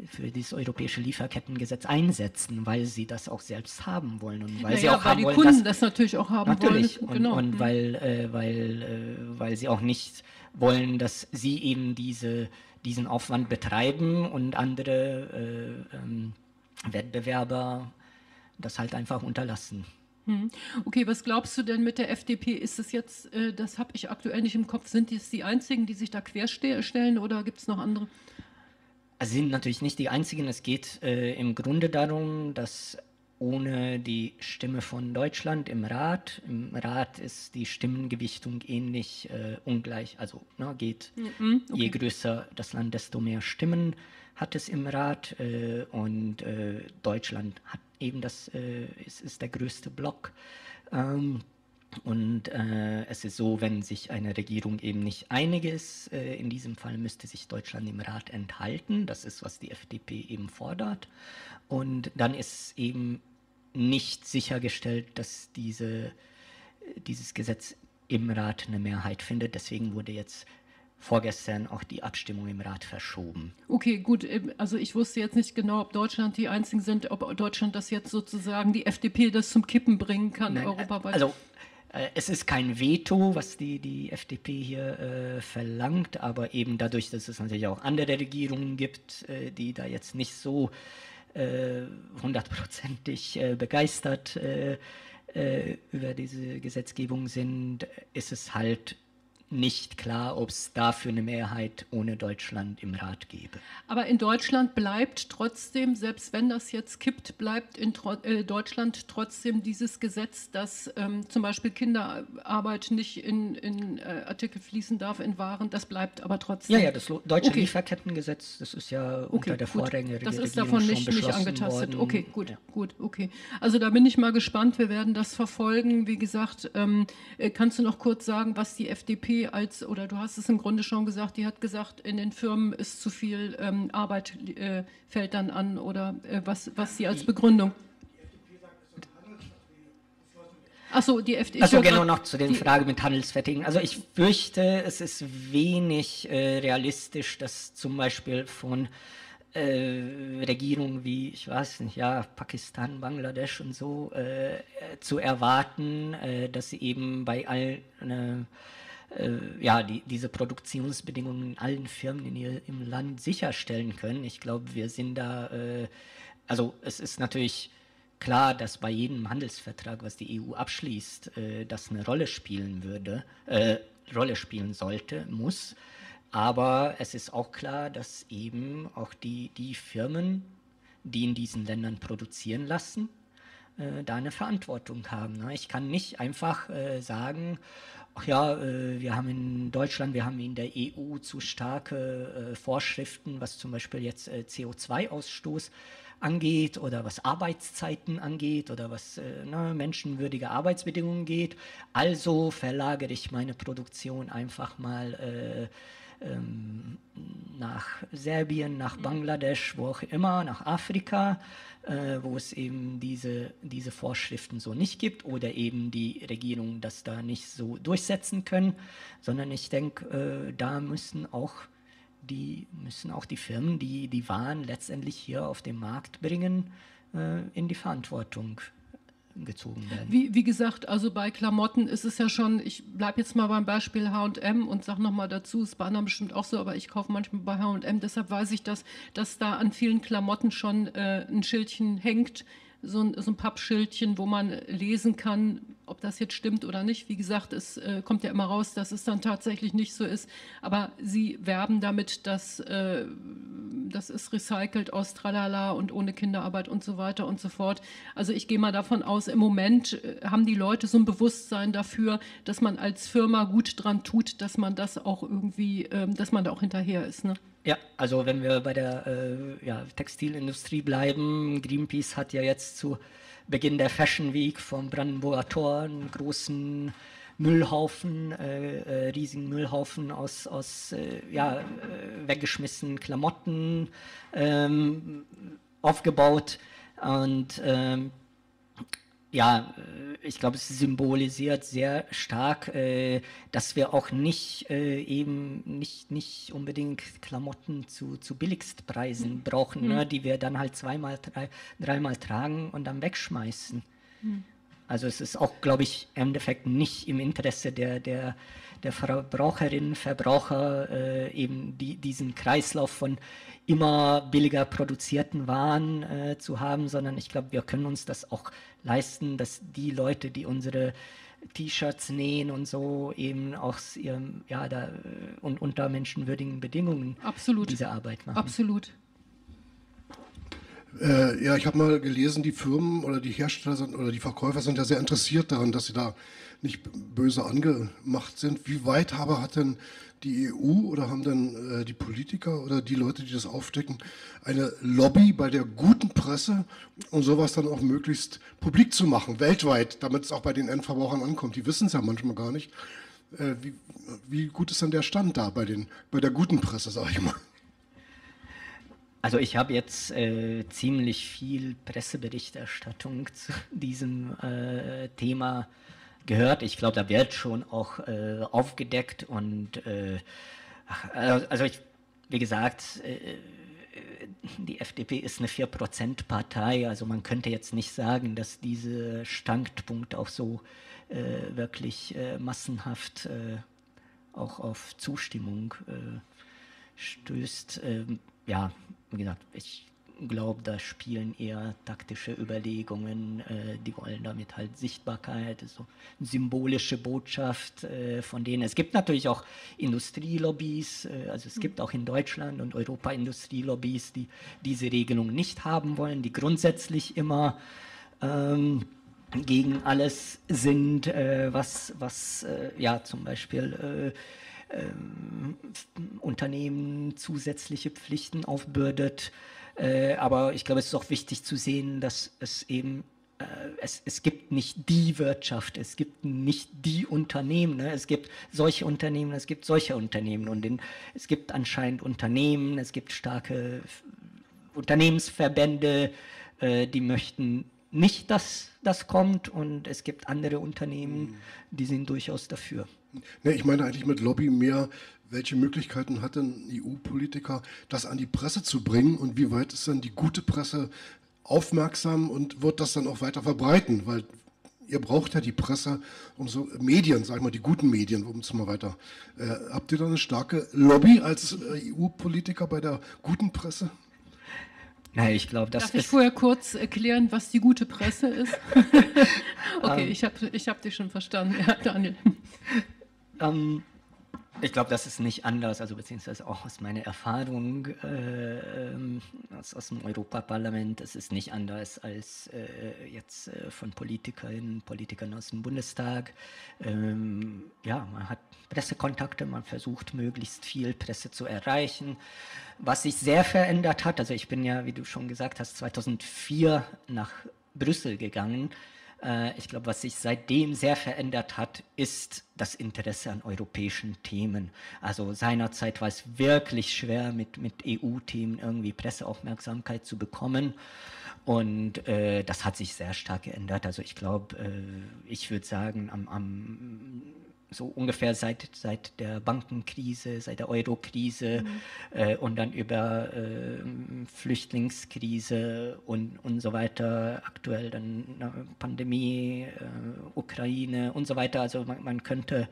für dieses europäische Lieferkettengesetz einsetzen, weil sie das auch selbst haben wollen und weil naja, sie auch weil haben die wollen, Kunden das natürlich auch haben natürlich. wollen. Und, genau. und weil, äh, weil, äh, weil sie auch nicht wollen, dass sie eben diese, diesen Aufwand betreiben und andere äh, ähm, Wettbewerber das halt einfach unterlassen. Hm. Okay, was glaubst du denn mit der FDP? Ist es jetzt, äh, das habe ich aktuell nicht im Kopf, sind es die einzigen, die sich da querstellen oder gibt es noch andere? Also sind natürlich nicht die einzigen. Es geht äh, im Grunde darum, dass ohne die Stimme von Deutschland im Rat, im Rat ist die Stimmengewichtung ähnlich äh, ungleich, also ne, geht mhm, okay. je größer das Land, desto mehr Stimmen hat es im Rat äh, und äh, Deutschland hat eben das, äh, ist, ist der größte Block. Ähm, und äh, es ist so, wenn sich eine Regierung eben nicht einig ist, äh, in diesem Fall müsste sich Deutschland im Rat enthalten. Das ist, was die FDP eben fordert. Und dann ist eben nicht sichergestellt, dass diese, dieses Gesetz im Rat eine Mehrheit findet. Deswegen wurde jetzt vorgestern auch die Abstimmung im Rat verschoben. Okay, gut. Ähm, also ich wusste jetzt nicht genau, ob Deutschland die Einzigen sind, ob Deutschland das jetzt sozusagen die FDP das zum Kippen bringen kann Nein, europaweit. Also äh, es ist kein Veto, was die, die FDP hier äh, verlangt, aber eben dadurch, dass es natürlich auch andere Regierungen gibt, äh, die da jetzt nicht so äh, hundertprozentig äh, begeistert äh, über diese Gesetzgebung sind, ist es halt nicht klar, ob es dafür eine Mehrheit ohne Deutschland im Rat gäbe. Aber in Deutschland bleibt trotzdem, selbst wenn das jetzt kippt, bleibt in äh, Deutschland trotzdem dieses Gesetz, dass ähm, zum Beispiel Kinderarbeit nicht in, in äh, Artikel fließen darf, in Waren, das bleibt aber trotzdem. Ja, ja, das deutsche okay. Lieferkettengesetz, das ist ja okay, unter der Vorgängerregierung Das ist davon nicht, nicht angetastet. Worden. Okay, gut, ja. gut, okay. Also da bin ich mal gespannt, wir werden das verfolgen. Wie gesagt, ähm, äh, kannst du noch kurz sagen, was die FDP als, oder du hast es im Grunde schon gesagt, die hat gesagt, in den Firmen ist zu viel ähm, Arbeit äh, fällt dann an oder äh, was, was sie als Begründung. Achso, die FDP. Achso, genau noch zu den Fragen mit Handelsverträgen. Also ich fürchte, es ist wenig äh, realistisch, dass zum Beispiel von äh, Regierungen wie, ich weiß nicht, ja, Pakistan, Bangladesch und so äh, zu erwarten, äh, dass sie eben bei allen äh, ja, die, diese Produktionsbedingungen in allen Firmen in ihr, im Land sicherstellen können. Ich glaube, wir sind da, äh, also es ist natürlich klar, dass bei jedem Handelsvertrag, was die EU abschließt, äh, das eine Rolle spielen würde, äh, Rolle spielen sollte, muss. Aber es ist auch klar, dass eben auch die, die Firmen, die in diesen Ländern produzieren lassen, äh, da eine Verantwortung haben. Ne? Ich kann nicht einfach äh, sagen, ach ja, äh, wir haben in Deutschland, wir haben in der EU zu starke äh, Vorschriften, was zum Beispiel jetzt äh, CO2-Ausstoß angeht oder was Arbeitszeiten angeht oder was ne, menschenwürdige Arbeitsbedingungen geht. Also verlagere ich meine Produktion einfach mal ähm, nach Serbien, nach Bangladesch, wo auch immer, nach Afrika, äh, wo es eben diese, diese Vorschriften so nicht gibt oder eben die Regierungen das da nicht so durchsetzen können, sondern ich denke, äh, da müssen auch die müssen auch die Firmen, die die Waren letztendlich hier auf den Markt bringen, äh, in die Verantwortung gezogen werden. Wie, wie, gesagt, also bei Klamotten ist es ja schon, ich bleibe jetzt mal beim Beispiel H&M und sage nochmal dazu, ist bei anderen bestimmt auch so, aber ich kaufe manchmal bei H&M, deshalb weiß ich, dass, dass da an vielen Klamotten schon äh, ein Schildchen hängt, so ein, so ein Pappschildchen, wo man lesen kann, ob das jetzt stimmt oder nicht. Wie gesagt, es äh, kommt ja immer raus, dass es dann tatsächlich nicht so ist. Aber sie werben damit, dass äh, das ist recycelt aus Tralala und ohne Kinderarbeit und so weiter und so fort. Also ich gehe mal davon aus, im Moment äh, haben die Leute so ein Bewusstsein dafür, dass man als Firma gut dran tut, dass man das auch irgendwie, ähm, dass man da auch hinterher ist. Ne? Ja, also wenn wir bei der äh, ja, Textilindustrie bleiben, Greenpeace hat ja jetzt zu Beginn der Fashion Week vom Brandenburger Tor einen großen Müllhaufen, äh, äh, riesigen Müllhaufen aus, aus äh, ja, äh, weggeschmissenen Klamotten ähm, aufgebaut. Und ähm, ja, ich glaube, es symbolisiert sehr stark, dass wir auch nicht eben nicht, nicht unbedingt Klamotten zu, zu Billigstpreisen mhm. brauchen, mhm. ne, die wir dann halt zweimal, drei, dreimal tragen und dann wegschmeißen. Mhm. Also es ist auch, glaube ich, im Endeffekt nicht im Interesse der, der, der Verbraucherinnen, Verbraucher, äh, eben die, diesen Kreislauf von immer billiger produzierten Waren äh, zu haben, sondern ich glaube, wir können uns das auch leisten, dass die Leute, die unsere T-Shirts nähen und so eben auch ihrem, ja, da, und unter menschenwürdigen Bedingungen Absolut. diese Arbeit machen. Absolut. Äh, ja, ich habe mal gelesen, die Firmen oder die Hersteller sind, oder die Verkäufer sind ja sehr interessiert daran, dass sie da nicht böse angemacht sind. Wie weit aber hat denn die EU oder haben denn äh, die Politiker oder die Leute, die das aufdecken, eine Lobby bei der guten Presse, um sowas dann auch möglichst publik zu machen, weltweit, damit es auch bei den Endverbrauchern ankommt? Die wissen es ja manchmal gar nicht. Äh, wie, wie gut ist denn der Stand da bei, den, bei der guten Presse, sage ich mal? Also ich habe jetzt äh, ziemlich viel Presseberichterstattung *laughs* zu diesem äh, Thema gehört. Ich glaube, da wird schon auch äh, aufgedeckt und äh, also ich, wie gesagt, äh, die FDP ist eine 4%-Partei, also man könnte jetzt nicht sagen, dass dieser Standpunkt auch so äh, wirklich massenhaft auch auf Zustimmung stößt. Ähm, ja, wie gesagt, ich glaube, da spielen eher taktische Überlegungen. Äh, die wollen damit halt Sichtbarkeit, so eine symbolische Botschaft äh, von denen. Es gibt natürlich auch Industrielobbys, äh, also es gibt auch in Deutschland und Europa Industrielobbys, die diese Regelung nicht haben wollen, die grundsätzlich immer ähm, gegen alles sind, äh, was, was äh, ja zum Beispiel äh, ähm, Unternehmen zusätzliche Pflichten aufbürdet. Äh, aber ich glaube, es ist auch wichtig zu sehen, dass es eben äh, es, es, gibt nicht die Wirtschaft, es gibt nicht die Unternehmen. Ne? Es gibt solche Unternehmen, es gibt solche Unternehmen. Und in, es gibt anscheinend Unternehmen, es gibt starke Unternehmensverbände, äh, die möchten nicht, dass das kommt. Und es gibt andere Unternehmen, mhm. die sind durchaus dafür. Nee, ich meine eigentlich mit Lobby mehr, welche Möglichkeiten hat denn EU-Politiker, das an die Presse zu bringen und wie weit ist dann die gute Presse aufmerksam und wird das dann auch weiter verbreiten? Weil ihr braucht ja die Presse, um so Medien, sag ich mal, die guten Medien, um es mal weiter. Äh, habt ihr da eine starke Lobby als äh, EU-Politiker bei der guten Presse? Nein, ich glaube, das Darf ich vorher kurz erklären, was die gute Presse ist? *laughs* okay, um, ich habe ich hab dich schon verstanden, ja, Daniel. Ähm, ich glaube, das ist nicht anders, also beziehungsweise auch aus meiner Erfahrung äh, aus, aus, dem Europaparlament, es ist nicht anders als äh, jetzt äh, von Politikerinnen, Politikern aus dem Bundestag. Ähm, ja, man hat Pressekontakte, man versucht möglichst viel Presse zu erreichen. Was sich sehr verändert hat, also ich bin ja, wie du schon gesagt hast, 2004 nach Brüssel gegangen äh, ich glaube, was sich seitdem sehr verändert hat, ist das Interesse an europäischen Themen. Also seinerzeit war es wirklich schwer, mit, mit EU-Themen irgendwie Presseaufmerksamkeit zu bekommen. Und äh, das hat sich sehr stark geändert. Also ich glaube, äh, ich würde sagen, am, am so ungefähr seit, seit der Bankenkrise, seit der Euro-Krise mhm. äh, und dann über äh, Flüchtlingskrise und, und so weiter, aktuell dann Pandemie, äh, Ukraine und so weiter. Also man, man könnte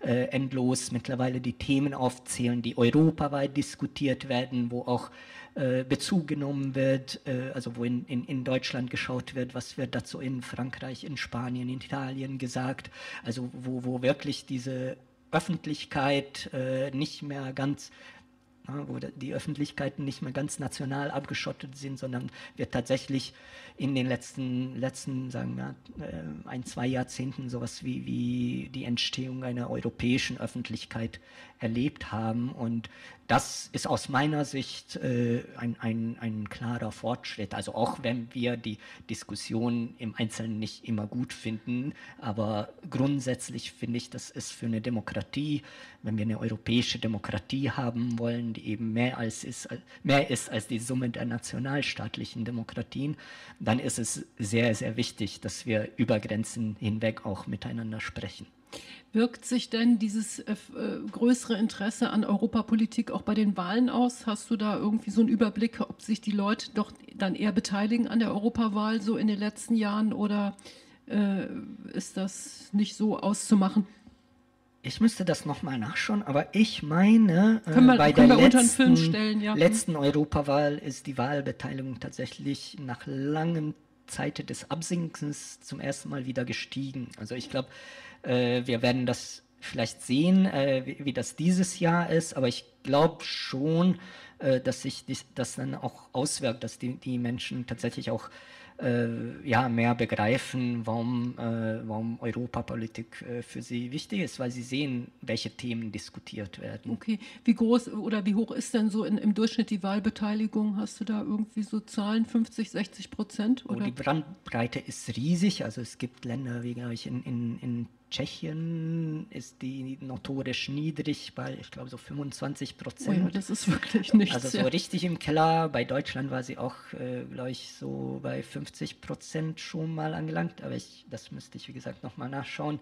äh, endlos mittlerweile die Themen aufzählen, die europaweit diskutiert werden, wo auch äh, Bezug genommen wird, äh, also wo in, in, in Deutschland geschaut wird, was wird dazu in Frankreich, in Spanien, in Italien gesagt, also wo, wo wirklich diese Öffentlichkeit äh, nicht mehr ganz wo die Öffentlichkeiten nicht mehr ganz national abgeschottet sind, sondern wir tatsächlich in den letzten, letzten sagen wir, äh, ein, zwei Jahrzehnten sowas wie, wie die Entstehung einer europäischen Öffentlichkeit erlebt haben. Und das ist aus meiner Sicht äh, ein, ein, ein klarer Fortschritt. Also auch wenn wir die Diskussion im Einzelnen nicht immer gut finden, aber grundsätzlich finde ich, das ist für eine Demokratie, wenn wir eine europäische Demokratie haben wollen, die eben mehr, als ist, mehr ist als die Summe der nationalstaatlichen Demokratien, dann ist es sehr, sehr wichtig, dass wir über Grenzen hinweg auch miteinander sprechen. Wirkt sich denn dieses äh, äh, größere Interesse an Europapolitik auch bei den Wahlen aus? Hast du da irgendwie so einen Überblick, ob sich die Leute doch dann eher beteiligen an der Europawahl so in den letzten Jahren oder äh, ist das nicht so auszumachen? Ich müsste das nochmal nachschauen, aber ich meine, äh, wir, bei der letzten, stellen, ja. letzten Europawahl ist die Wahlbeteiligung tatsächlich nach langem Zeit des Absinkens zum ersten Mal wieder gestiegen. Also ich glaube, äh, wir werden das vielleicht sehen, äh, wie, wie, das dieses Jahr ist, aber ich glaube schon, äh, dass sich das dann auch auswirkt, dass die, die Menschen tatsächlich auch ja, mehr begreifen, warum, äh, warum Europapolitik äh, für sie wichtig ist, weil sie sehen, welche Themen diskutiert werden. Okay, wie groß oder wie hoch ist denn so in, im Durchschnitt die Wahlbeteiligung? Hast du da irgendwie so Zahlen, 50, 60 Prozent? Oh, die Brandbreite ist riesig, also es gibt Länder wie, glaube ich, in, in, in Tschechien ist die notorisch niedrig bei, ich glaube, so 25 Prozent. Oh ja, das ist wirklich nichts. Also so richtig im Keller. Bei Deutschland war sie auch, äh, glaube ich, so bei 50 Prozent schon mal angelangt. Aber ich, das müsste ich, wie gesagt, nochmal nachschauen.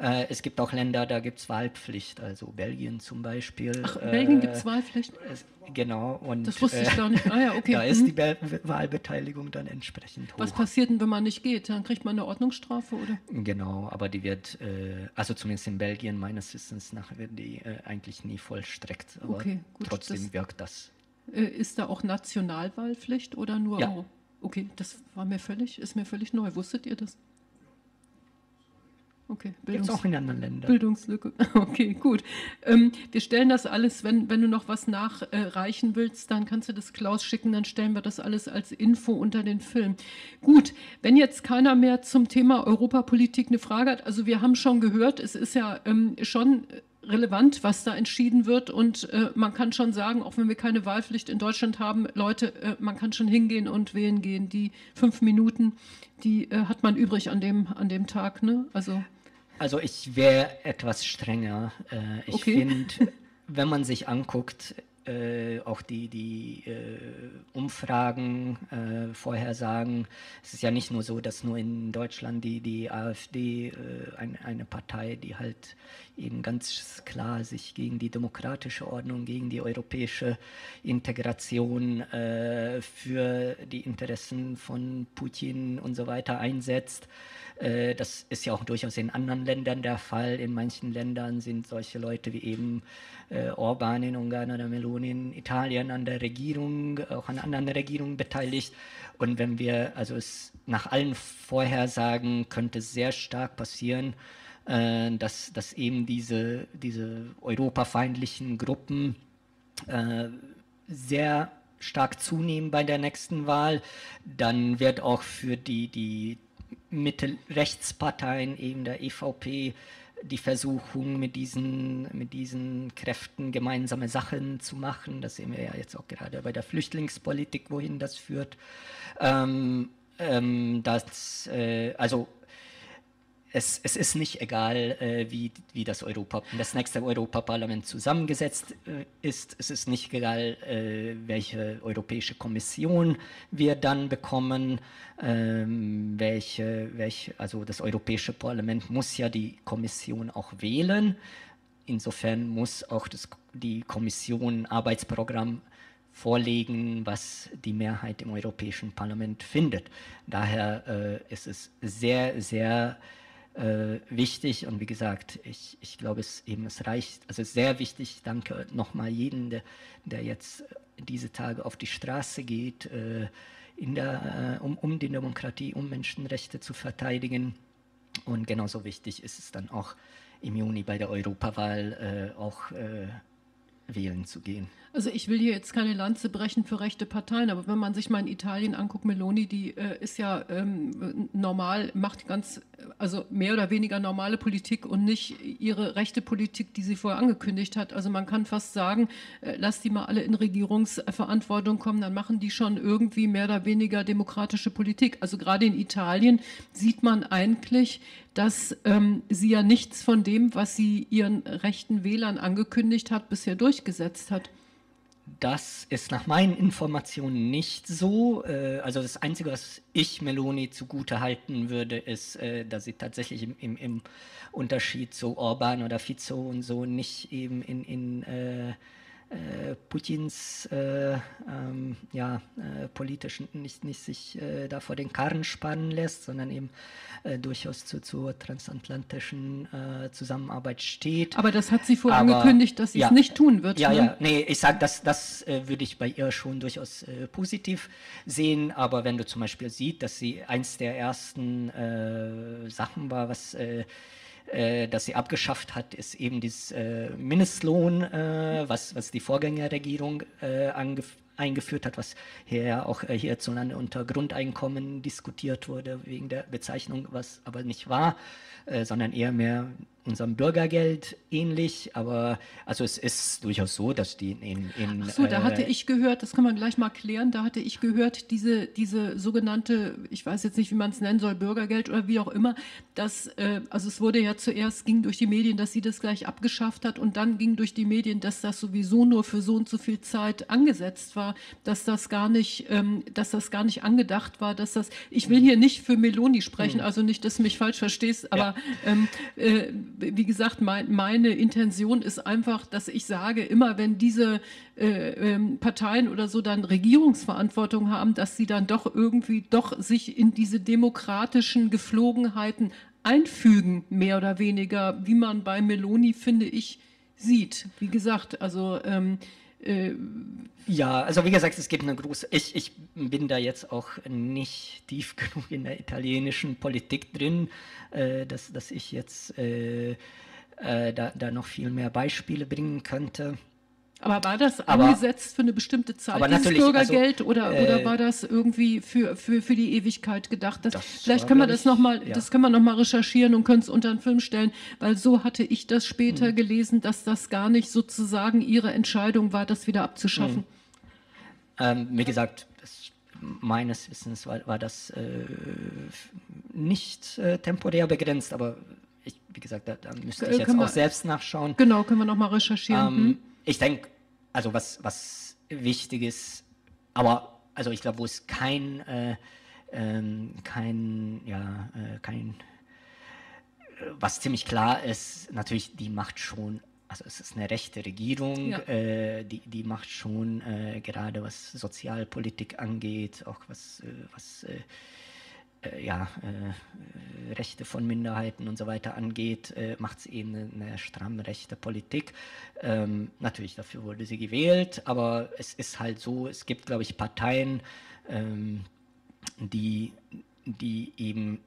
Äh, es gibt auch Länder, da gibt es Wahlpflicht. Also Belgien zum Beispiel. Ach, Belgien gibt es Wahlpflicht? Genau. Und, das wusste ich äh, gar nicht. Ah, ja, *laughs* okay. Da ist die Be Wahlbeteiligung dann entsprechend hoch. Was passiert denn, wenn man nicht geht? Dann kriegt man eine Ordnungsstrafe, oder? Genau, aber die wird, äh, also zumindest in Belgien meines Wissens nach, wird die äh, eigentlich nie vollstreckt. Aber okay, gut, trotzdem das, wirkt das. Äh, ist da auch Nationalwahlpflicht oder nur? Ja. Oh, okay, das war mir völlig, ist mir völlig neu. Wusstet ihr das? Okay, Bildungs auch in anderen Ländern. Bildungslücke. *laughs* Okay, gut. Ähm, wir stellen das alles, wenn, wenn du noch was nachreichen willst, dann kannst du das Klaus schicken, dann stellen wir das alles als Info unter den Film. Gut, wenn jetzt keiner mehr zum Thema Europapolitik eine Frage hat, also wir haben schon gehört, es ist ja ähm, schon relevant, was da entschieden wird. Und äh, man kann schon sagen, auch wenn wir keine Wahlpflicht in Deutschland haben, Leute, äh, man kann schon hingehen und wählen gehen. Die fünf Minuten, die äh, hat man übrig an dem, an dem Tag. Ne? Also also ich wäre etwas strenger. Äh, ich okay. finde, *laughs* wenn man sich anguckt, äh, auch die, die äh, Umfragen, äh, Vorhersagen. Es ist ja nicht nur so, dass nur in Deutschland die, die AfD äh, ein, eine Partei, die halt eben ganz klar sich gegen die demokratische Ordnung, gegen die europäische Integration äh, für die Interessen von Putin und so weiter einsetzt. Äh, das ist ja auch durchaus in anderen Ländern der Fall. In manchen Ländern sind solche Leute wie eben äh, Orban in Ungarn oder Meloni in Italien an der Regierung, auch an anderen Regierungen beteiligt. Und wenn wir, also es nach allen Vorhersagen könnte sehr stark passieren, äh, dass, dass eben diese, diese europafeindlichen Gruppen sehr stark zunehmen bei der nächsten Wahl, dann wird auch für die, die Mitte-Rechtsparteien, eben der EVP, die Versuchung, mit diesen, mit diesen Kräften gemeinsame Sachen zu machen. Das sehen wir ja jetzt auch gerade bei der Flüchtlingspolitik, wohin das führt. Ähm, ähm, das, äh, also es, es, ist nicht egal, äh, wie, wie das, Europa, das nächste Europaparlament zusammengesetzt äh, ist. Es ist nicht egal, äh, welche Europäische Kommission wir dann bekommen. Ähm, welche, welche, also das Europäische Parlament muss ja die Kommission auch wählen. Insofern muss auch das, die Kommission Arbeitsprogramm vorlegen, was die Mehrheit im Europäischen Parlament findet. Daher äh, ist es sehr, sehr äh, wichtig und wie gesagt, ich, ich glaube, es eben es reicht, also sehr wichtig, danke nochmal jeden, der, der jetzt diese Tage auf die Straße geht, äh, in der, äh, um, um die Demokratie, um Menschenrechte zu verteidigen. Und genauso wichtig ist es dann auch im Juni bei der Europawahl äh, auch äh, wählen zu gehen. Also ich will hier jetzt keine Lanze brechen für rechte Parteien, aber wenn man sich mal in Italien anguckt, Meloni, die äh, ist ja ähm, normal, macht ganz, also mehr oder weniger normale Politik und nicht ihre rechte Politik, die sie vorher angekündigt hat. Also man kann fast sagen, äh, lass die mal alle in Regierungsverantwortung kommen, dann machen die schon irgendwie mehr oder weniger demokratische Politik. Also gerade in Italien sieht man eigentlich, dass ähm, sie ja nichts von dem, was sie ihren rechten Wählern angekündigt hat, bisher durchgesetzt hat. Das ist nach meinen Informationen nicht so. Äh, also das Einzige, was ich Meloni zugute halten würde, ist, äh, dass sie tatsächlich im, im, im Unterschied zu Orban oder Fico und so nicht eben in, in äh, Putins äh, ähm, ja, äh, politischen nicht, nicht sich äh, da vor den Karren spannen lässt, sondern eben äh, durchaus zu, zur transatlantischen äh, Zusammenarbeit steht. Aber das hat sie vorher angekündigt, dass sie ja, es nicht tun wird. Ja, ne? ja, nee, ich sage, das, das würde ich bei ihr schon durchaus positiv sehen. Aber wenn du zum Beispiel siehst, dass sie eins der ersten Sachen war, was äh, das sie abgeschafft hat, ist eben dieses äh, Mindestlohn, äh, was, was die Vorgängerregierung äh, eingeführt hat, was hier auch äh, hierzulande unter Grundeinkommen diskutiert wurde, wegen der Bezeichnung, was aber nicht war, äh, sondern eher mehr unserem Bürgergeld ähnlich, aber also es ist durchaus so, dass die in, in Ach so, da hatte äh, ich gehört, das kann man gleich mal klären, da hatte ich gehört, diese, diese sogenannte, ich weiß jetzt nicht, wie man es nennen soll, Bürgergeld oder wie auch immer, dass, äh, also es wurde ja zuerst, ging durch die Medien, dass sie das gleich abgeschafft hat und dann ging durch die Medien, dass das sowieso nur für so und so viel Zeit angesetzt war, dass das gar nicht, ähm, dass das gar nicht angedacht war, dass das, ich will hier nicht für Meloni sprechen, hm. also nicht, dass du mich falsch verstehst, aber ja. ähm, äh, wie gesagt, mein, meine Intention ist einfach, dass ich sage, immer wenn diese äh, ähm, Parteien oder so dann Regierungsverantwortung haben, dass sie dann doch irgendwie doch sich in diese demokratischen Geflogenheiten einfügen, mehr oder weniger, wie man bei Meloni, finde ich, sieht. Wie gesagt, also ähm, äh, ja, also wie gesagt, es gibt eine große. Ich, ich bin da jetzt auch nicht tief *laughs* genug in der italienischen Politik drin, äh, dass, dass ich jetzt äh, äh, da, da noch viel mehr Beispiele bringen könnte. Aber war das aber, angesetzt für eine bestimmte Zeit, aber dieses also, Bürgergeld, also, oder, äh, oder war das irgendwie für, für, für die Ewigkeit gedacht? Das, das vielleicht können wir das nochmal, ja. das können wir noch mal recherchieren und können es unter einen Film stellen, weil so hatte ich das später hm. gelesen, dass das gar nicht sozusagen ihre Entscheidung war, das wieder abzuschaffen. Hm. Ähm, wie gesagt, das, meines Wissens war, war das äh, nicht äh, temporär begrenzt, aber ich, wie gesagt, da, da müsste ich jetzt auch selbst nachschauen. Genau, können wir nochmal recherchieren. Ähm, hm? Ich denke, also was, was wichtig ist, aber also ich glaube, wo es kein, äh, ähm, kein, ja, äh, kein, was ziemlich klar ist, natürlich, die macht schon, also es ist eine rechte Regierung, ja. äh, die, die macht schon äh, gerade was Sozialpolitik angeht, auch was, äh, was äh, äh, ja, äh, Rechte von Minderheiten und so weiter angeht, äh, macht sie eben eine, eine stramm rechte Politik. Ähm, natürlich, dafür wurde sie gewählt, aber es ist halt so, es gibt, glaube ich, Parteien, ähm, die, die eben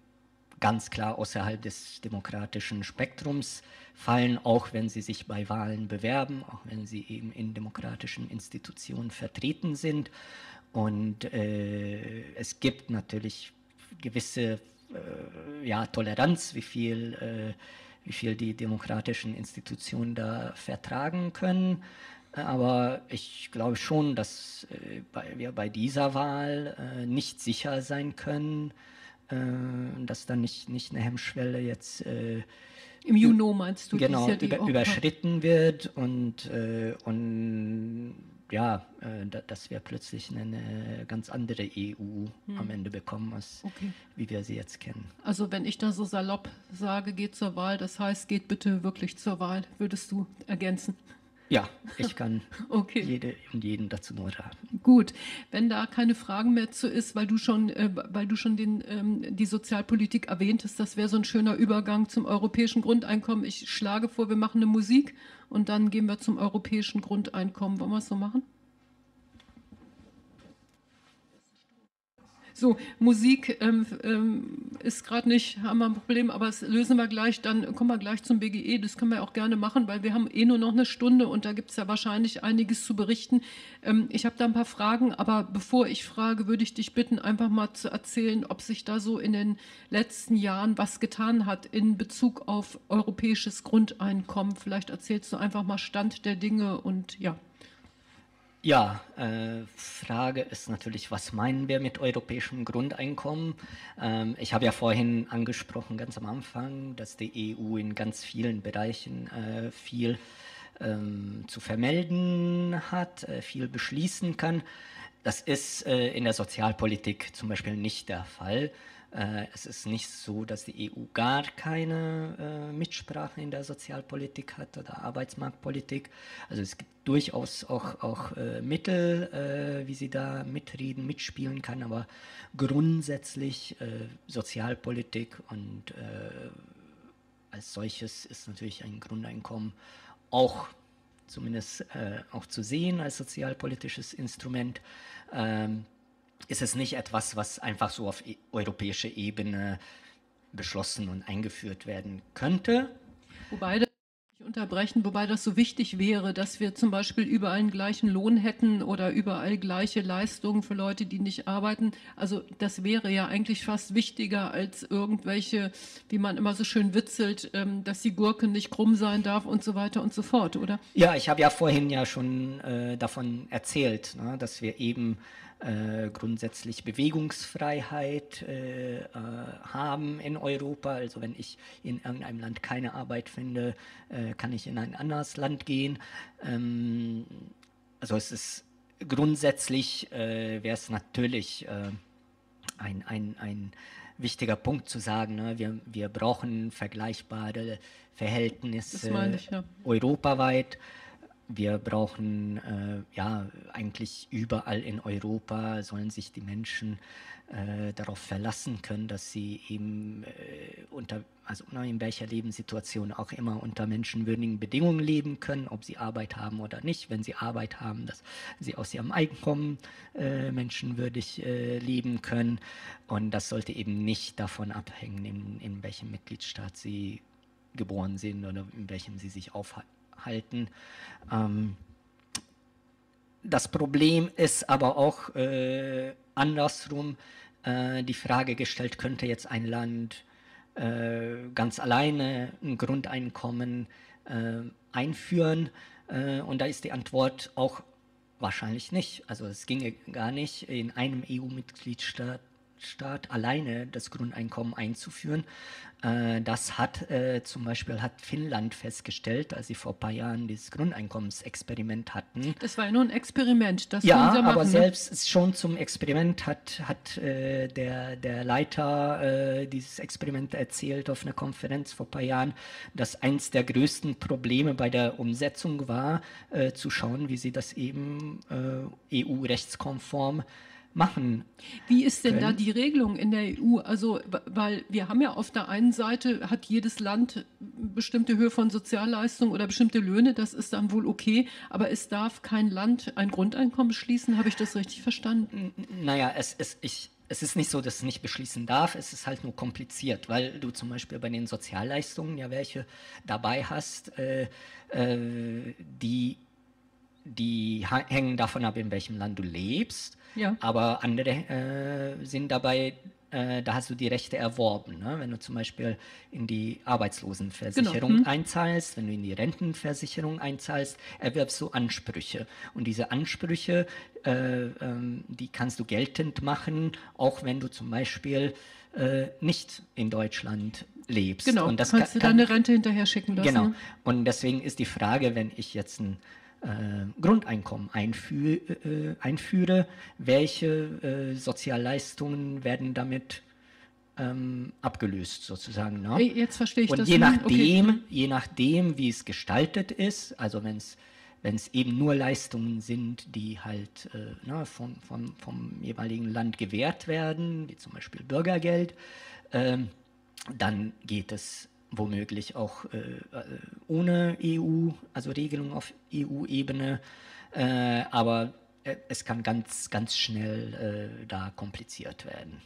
ganz klar außerhalb des demokratischen Spektrums fallen, auch wenn sie sich bei Wahlen bewerben, auch wenn sie eben in demokratischen Institutionen vertreten sind. Und äh, es gibt natürlich gewisse äh, ja, Toleranz, wie viel, äh, wie viel die demokratischen Institutionen da vertragen können. Aber ich glaube schon, dass äh, wir bei dieser Wahl nicht sicher sein können, dass da nicht, nicht eine Hemmschwelle jetzt im Juni meinst du, genau, über, überschritten wird und, und ja, äh, dass wir plötzlich eine ganz andere EU hm. am Ende bekommen, als okay. wie wir sie jetzt kennen. Also wenn ich da so salopp sage, geht zur Wahl, das heißt, geht bitte wirklich zur Wahl, würdest du ergänzen? Ja, ich kann *laughs* okay. jede und jeden dazu nur raten. Gut, wenn da keine Fragen mehr zu ist, weil du schon, äh, weil du schon den, ähm, die Sozialpolitik erwähntest, das wäre so ein schöner Übergang zum europäischen Grundeinkommen. Ich schlage vor, wir machen eine Musik und dann gehen wir zum europäischen Grundeinkommen. Wollen wir es so machen? So, Musik ähm, ähm, ist gerade nicht, haben wir ein Problem, aber das lösen wir gleich, dann kommen wir gleich zum BGE, das können wir auch gerne machen, weil wir haben eh nur noch eine Stunde und da gibt es ja wahrscheinlich einiges zu berichten. Ähm, ich habe da ein paar Fragen, aber bevor ich frage, würde ich dich bitten, einfach mal zu erzählen, ob sich da so in den letzten Jahren was getan hat in Bezug auf europäisches Grundeinkommen. Vielleicht erzählst du einfach mal Stand der Dinge und ja. Ja, äh, Frage ist natürlich, was meinen wir mit europäischem Grundeinkommen? Ähm, ich habe ja vorhin angesprochen, ganz am Anfang, dass die EU in ganz vielen Bereichen äh, viel ähm, zu vermelden hat, äh, viel beschließen kann. Das ist äh, in der Sozialpolitik zum Beispiel nicht der Fall. Äh, es ist nicht so, dass die EU gar keine äh, Mitsprache in der Sozialpolitik hat oder Arbeitsmarktpolitik. Also es gibt durchaus auch, auch äh, Mittel, äh, wie sie da mitreden, mitspielen kann, aber grundsätzlich äh, Sozialpolitik und äh, als solches ist natürlich ein Grundeinkommen auch zumindest auch zu sehen als sozialpolitisches Instrument. Ähm, ist es nicht etwas, was einfach so auf e europäischer Ebene beschlossen und eingeführt werden könnte. Wobei das unterbrechen, wobei das so wichtig wäre, dass wir zum Beispiel überall einen gleichen Lohn hätten oder überall gleiche Leistungen für Leute, die nicht arbeiten. Also das wäre ja eigentlich fast wichtiger als irgendwelche, wie man immer so schön witzelt, ähm, dass die Gurke nicht krumm sein darf und so weiter und so fort, oder? Ja, ich habe ja vorhin ja schon äh, davon erzählt, ne, dass wir eben äh, grundsätzlich Bewegungsfreiheit äh, äh, haben in Europa. Also wenn ich in irgendeinem Land keine Arbeit finde, äh, kann ich in ein anderes Land gehen. Ähm, also es ist grundsätzlich wäre es natürlich ein, ein, ein wichtiger Punkt zu sagen, ne? wir, wir brauchen vergleichbare Verhältnisse ich, ja. europaweit wir brauchen äh, ja eigentlich überall in Europa sollen sich die Menschen äh, darauf verlassen können, dass sie eben äh, unter also in welcher Lebenssituation auch immer unter menschenwürdigen Bedingungen leben können, ob sie Arbeit haben oder nicht. Wenn sie Arbeit haben, dass sie aus ihrem Einkommen äh, menschenwürdig äh, leben können. Und das sollte eben nicht davon abhängen, in, in welchem Mitgliedstaat sie geboren sind oder in welchem sie sich aufhalten halten. Ähm, das Problem ist aber auch äh, andersrum äh, die Frage gestellt, könnte jetzt ein Land äh, ganz alleine ein Grundeinkommen äh, einführen? Äh, und da ist die Antwort auch wahrscheinlich nicht. Also es ginge gar nicht in einem EU-Mitgliedstaat Staat alleine das Grundeinkommen einzuführen. Äh, das hat äh, zum Beispiel hat Finnland festgestellt, als sie vor ein paar Jahren dieses Grundeinkommensexperiment hatten. Das war ja nur ein Experiment. Das ja, machen, aber ne? selbst schon zum Experiment hat, hat äh, der, der Leiter dieses Experiment erzählt auf einer Konferenz vor ein paar Jahren, dass eins der größten Probleme bei der Umsetzung war, zu schauen, wie sie das eben äh, EU-rechtskonform machen. Wie ist denn können. da die Regelung in der EU? Also, weil wir haben ja auf der einen Seite hat jedes Land bestimmte Höhe von Sozialleistungen oder bestimmte Löhne, das ist dann wohl okay, aber es darf kein Land ein Grundeinkommen beschließen, habe ich das richtig verstanden? Naja, es ist, ich, es ist nicht so, dass es nicht beschließen darf, es ist halt nur kompliziert, weil du zum Beispiel bei den Sozialleistungen ja welche dabei hast, äh, äh, die, die hängen davon ab, in welchem Land du lebst. Ja. Aber andere äh, sind dabei, äh, da hast du die Rechte erworben. Ne? Wenn du zum Beispiel in die Arbeitslosenversicherung genau. hm. einzahlst, wenn du in die Rentenversicherung einzahlst, erwirbst du Ansprüche. Und diese Ansprüche, äh, ähm, die kannst du geltend machen, auch wenn du zum Beispiel äh, nicht in Deutschland lebst. Genau, und das kannst kann, du deine Rente hinterher schicken lassen. Genau. Und deswegen ist die Frage, wenn ich jetzt ein Grundeinkommen einfü äh, einführe, welche äh, Sozialleistungen werden damit ähm, abgelöst sozusagen. Ne? Jetzt verstehe ich Und das. Und je nachdem, okay. je nachdem, wie es gestaltet ist, also wenn es wenn es eben nur Leistungen sind, die halt äh, ne, vom, vom, vom jeweiligen Land gewährt werden, wie zum Beispiel Bürgergeld, ähm, dann geht es womöglich auch äh, äh ohne EU, also Regelung auf EU-Ebene. Äh, aber äh, es kann ganz, ganz schnell äh, da kompliziert werden.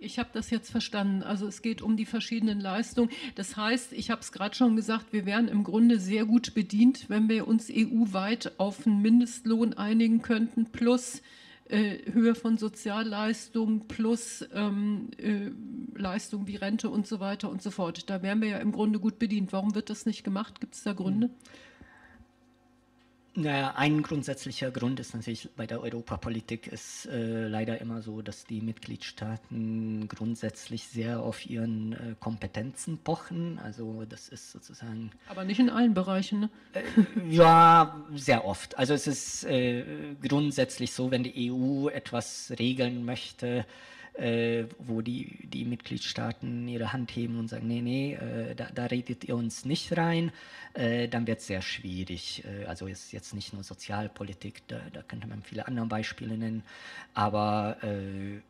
Ich habe das jetzt verstanden. Also es geht um die verschiedenen Leistungen. Das heißt, ich habe es gerade schon gesagt, wir wären im Grunde sehr gut bedient, wenn wir uns EU-weit auf einen Mindestlohn einigen könnten, plus äh, Höhe von Sozialleistungen, plus ähm, äh, Leistungen wie Rente und so weiter und so fort. Da wären wir ja im Grunde gut bedient. Warum wird das nicht gemacht? Gibt es da Gründe? Mhm. Naja, ein grundsätzlicher Grund ist natürlich bei der Europapolitik ist äh, leider immer so, dass die Mitgliedstaaten grundsätzlich sehr auf ihren äh, Kompetenzen pochen. Also das ist sozusagen. Aber nicht in allen Bereichen, ne? Äh, ja, sehr oft. Also es ist äh, grundsätzlich so, wenn die EU etwas regeln möchte, äh, wo die, die Mitgliedstaaten ihre Hand heben und sagen, nee, nee, äh, da, da, redet ihr uns nicht rein, äh, dann wird es sehr schwierig. Äh, also ist jetzt nicht nur Sozialpolitik, da, da, könnte man viele andere Beispiele nennen, aber äh,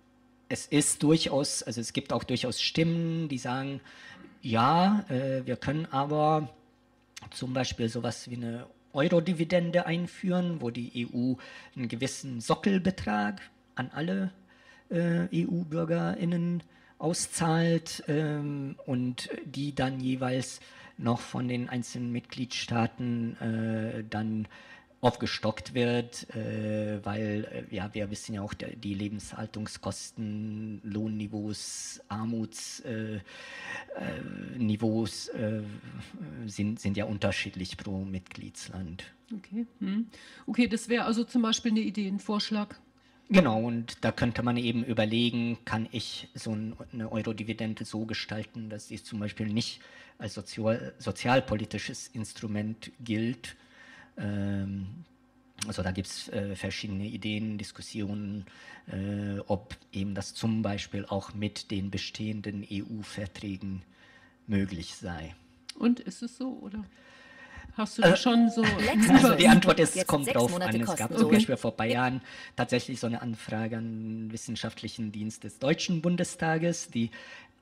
es ist durchaus, also es gibt auch durchaus Stimmen, die sagen, ja, äh, wir können aber zum Beispiel sowas wie eine Euro-Dividende einführen, wo die EU einen gewissen Sockelbetrag an alle äh, EU-BürgerInnen auszahlt ähm, und die dann jeweils noch von den einzelnen Mitgliedstaaten äh, dann aufgestockt wird, äh, weil äh, ja wir wissen ja auch der, die Lebenshaltungskosten, Lohnniveaus, Armutsniveaus äh, äh, sind, sind ja unterschiedlich pro Mitgliedsland. Okay, hm. okay das wäre also zum Beispiel eine Idee, ein Vorschlag. Genau, und da könnte man eben überlegen, kann ich so eine Euro-Dividende so gestalten, dass sie zum Beispiel nicht als sozial, sozialpolitisches Instrument gilt. Ähm, also da gibt es äh, verschiedene Ideen, Diskussionen, äh, ob eben das zum Beispiel auch mit den bestehenden EU-Verträgen möglich sei. Und ist es so, oder? Hast du da äh, schon so. Also die Antwort ist, es kommt drauf Monate an. Es gab zum Beispiel vor ein paar Jahren tatsächlich so eine Anfrage an den Wissenschaftlichen Dienst des Deutschen Bundestages, die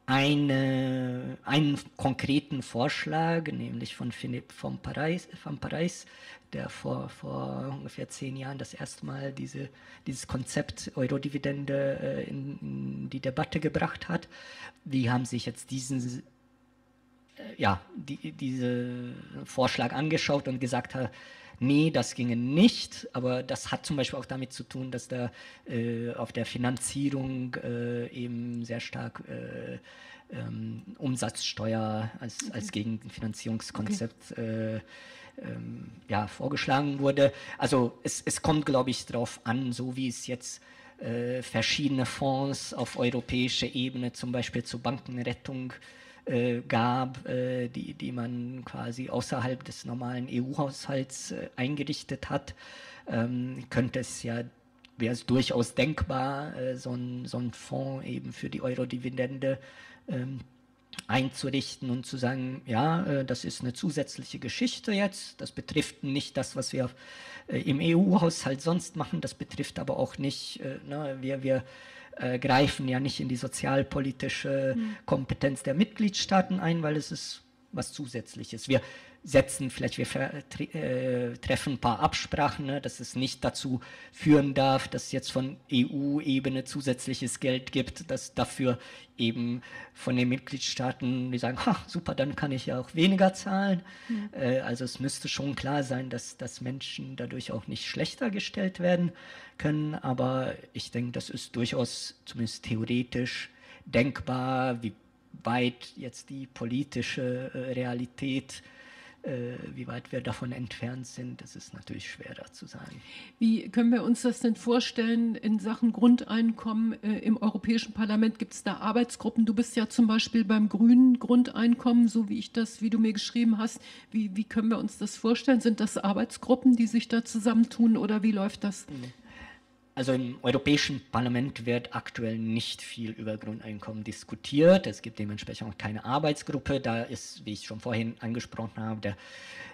eine, einen konkreten Vorschlag, nämlich von Philipp von Paris, von Paris der vor, vor ungefähr zehn Jahren das erste Mal diese, dieses Konzept Eurodividende äh, in, in die Debatte gebracht hat. Die haben sich jetzt diesen ja, die, diese Vorschlag angeschaut und gesagt hat, nee, das ginge nicht, aber das hat zum Beispiel auch damit zu tun, dass da äh, auf der Finanzierung äh, eben sehr stark äh, ähm, Umsatzsteuer als, als Gegenfinanzierungskonzept okay. Äh, ähm, ja, vorgeschlagen wurde. Also es, es kommt, glaube ich, darauf an, so wie es jetzt äh, verschiedene Fonds auf europäischer Ebene, zum Beispiel zur Bankenrettung, äh, gab, äh, die, die man quasi außerhalb des normalen EU-Haushalts äh, eingerichtet hat, ähm, könnte es ja wäre es durchaus denkbar, äh, so, ein, so ein Fonds eben für die Euro-Dividende ähm, einzurichten und zu sagen, ja, äh, das ist eine zusätzliche Geschichte jetzt, das betrifft nicht das, was wir äh, im EU-Haushalt sonst machen, das betrifft aber auch nicht, äh, ne, wir, wir äh, greifen ja nicht in die sozialpolitische mhm. Kompetenz der Mitgliedstaaten ein, weil es ist was Zusätzliches. Wir setzen, vielleicht wir äh, treffen ein paar Absprachen, ne, dass es nicht dazu führen darf, dass es jetzt von EU-Ebene zusätzliches Geld gibt, dass dafür eben von den Mitgliedstaaten, die sagen, ha, super, dann kann ich ja auch weniger zahlen. Mhm. Äh, also es müsste schon klar sein, dass, dass Menschen dadurch auch nicht schlechter gestellt werden können, aber ich denke, das ist durchaus zumindest theoretisch denkbar, wie weit jetzt die politische äh, Realität wie weit wir davon entfernt sind, das ist natürlich schwerer zu sagen. Wie können wir uns das denn vorstellen in Sachen Grundeinkommen? Äh, Im Europäischen Parlament gibt es da Arbeitsgruppen. Du bist ja zum Beispiel beim grünen Grundeinkommen, so wie ich das, wie du mir geschrieben hast. Wie, wie können wir uns das vorstellen? Sind das Arbeitsgruppen, die sich da zusammentun oder wie läuft das? Mhm. Also im Europäischen Parlament wird aktuell nicht viel über Grundeinkommen diskutiert. Es gibt dementsprechend auch keine Arbeitsgruppe. Da ist, wie ich schon vorhin angesprochen habe, der,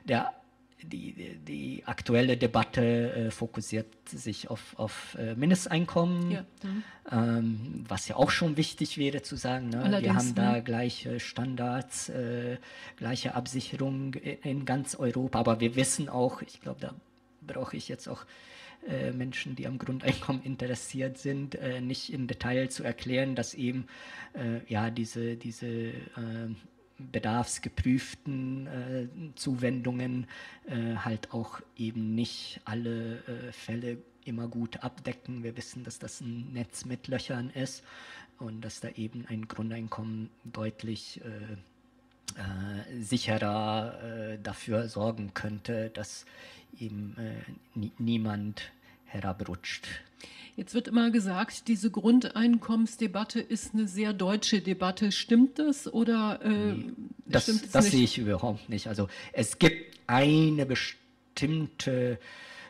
der, die, die aktuelle Debatte äh, fokussiert sich auf, auf äh, Mindesteinkommen, ja. mhm. ähm, was ja auch schon wichtig wäre zu sagen. Ne? Wir haben da ne? gleiche Standards, äh, gleiche Absicherung in, in ganz Europa. Aber wir wissen auch, ich glaube, da brauche ich jetzt auch äh, Menschen, die am Grundeinkommen interessiert sind, äh, nicht im Detail zu erklären, dass eben äh, ja diese, diese äh, bedarfsgeprüften äh, Zuwendungen äh, halt auch eben nicht alle äh, Fälle immer gut abdecken. Wir wissen, dass das ein Netz mit Löchern ist und dass da eben ein Grundeinkommen deutlich äh, äh, sicherer äh, dafür sorgen könnte, dass eben niemand herabrutscht. Jetzt wird immer gesagt, diese Grundeinkommensdebatte ist eine sehr deutsche Debatte. Stimmt das oder äh, nee, das, stimmt das sehe ich überhaupt nicht. Also es gibt eine bestimmte,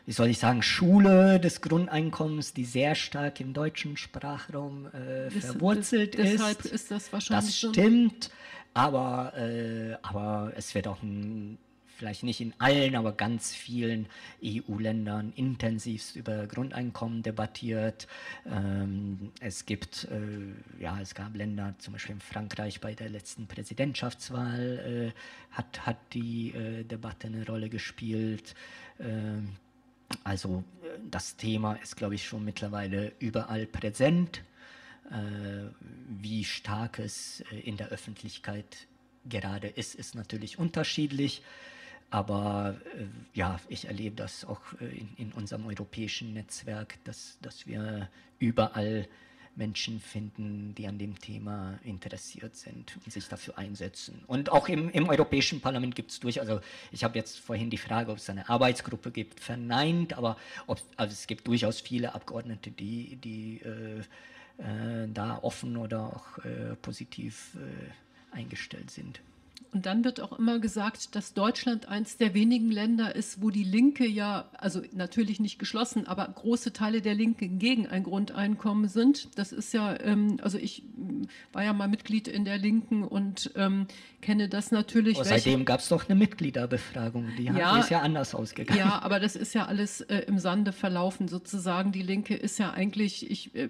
wie soll ich sagen, Schule des Grundeinkommens, die sehr stark im deutschen Sprachraum äh, verwurzelt das, ist. Deshalb ist das wahrscheinlich. Das stimmt, aber, äh, aber es wird auch ein vielleicht nicht in allen, aber ganz vielen EU-Ländern intensivst über Grundeinkommen debattiert. Ähm, es gibt, äh, ja, es gab Länder, zum Beispiel in Frankreich bei der letzten Präsidentschaftswahl äh, hat, hat die äh, Debatte eine Rolle gespielt. Ähm, also äh, das Thema ist, glaube ich, schon mittlerweile überall präsent. Äh, wie stark es äh, in der Öffentlichkeit gerade ist, ist natürlich unterschiedlich. Aber äh, ja, ich erlebe das auch in, in, unserem europäischen Netzwerk, dass, dass wir überall Menschen finden, die an dem Thema interessiert sind und sich dafür einsetzen. Und auch im, im Europäischen Parlament gibt es durch, also ich habe jetzt vorhin die Frage, ob es eine Arbeitsgruppe gibt, verneint, aber ob, also es gibt durchaus viele Abgeordnete, die, die äh, da offen oder auch äh, positiv äh, eingestellt sind. Und dann wird auch immer gesagt, dass Deutschland eines der wenigen Länder ist, wo die Linke ja, also natürlich nicht geschlossen, aber große Teile der Linken gegen ein Grundeinkommen sind. Das ist ja, ähm, also ich war ja mal Mitglied in der Linken und ähm, kenne das natürlich. Aber seitdem gab es doch eine Mitgliederbefragung, die, ja, ist ja anders ausgegangen. Ja, aber das ist ja alles äh, im Sande verlaufen sozusagen. Die Linke ist ja eigentlich, ich, äh,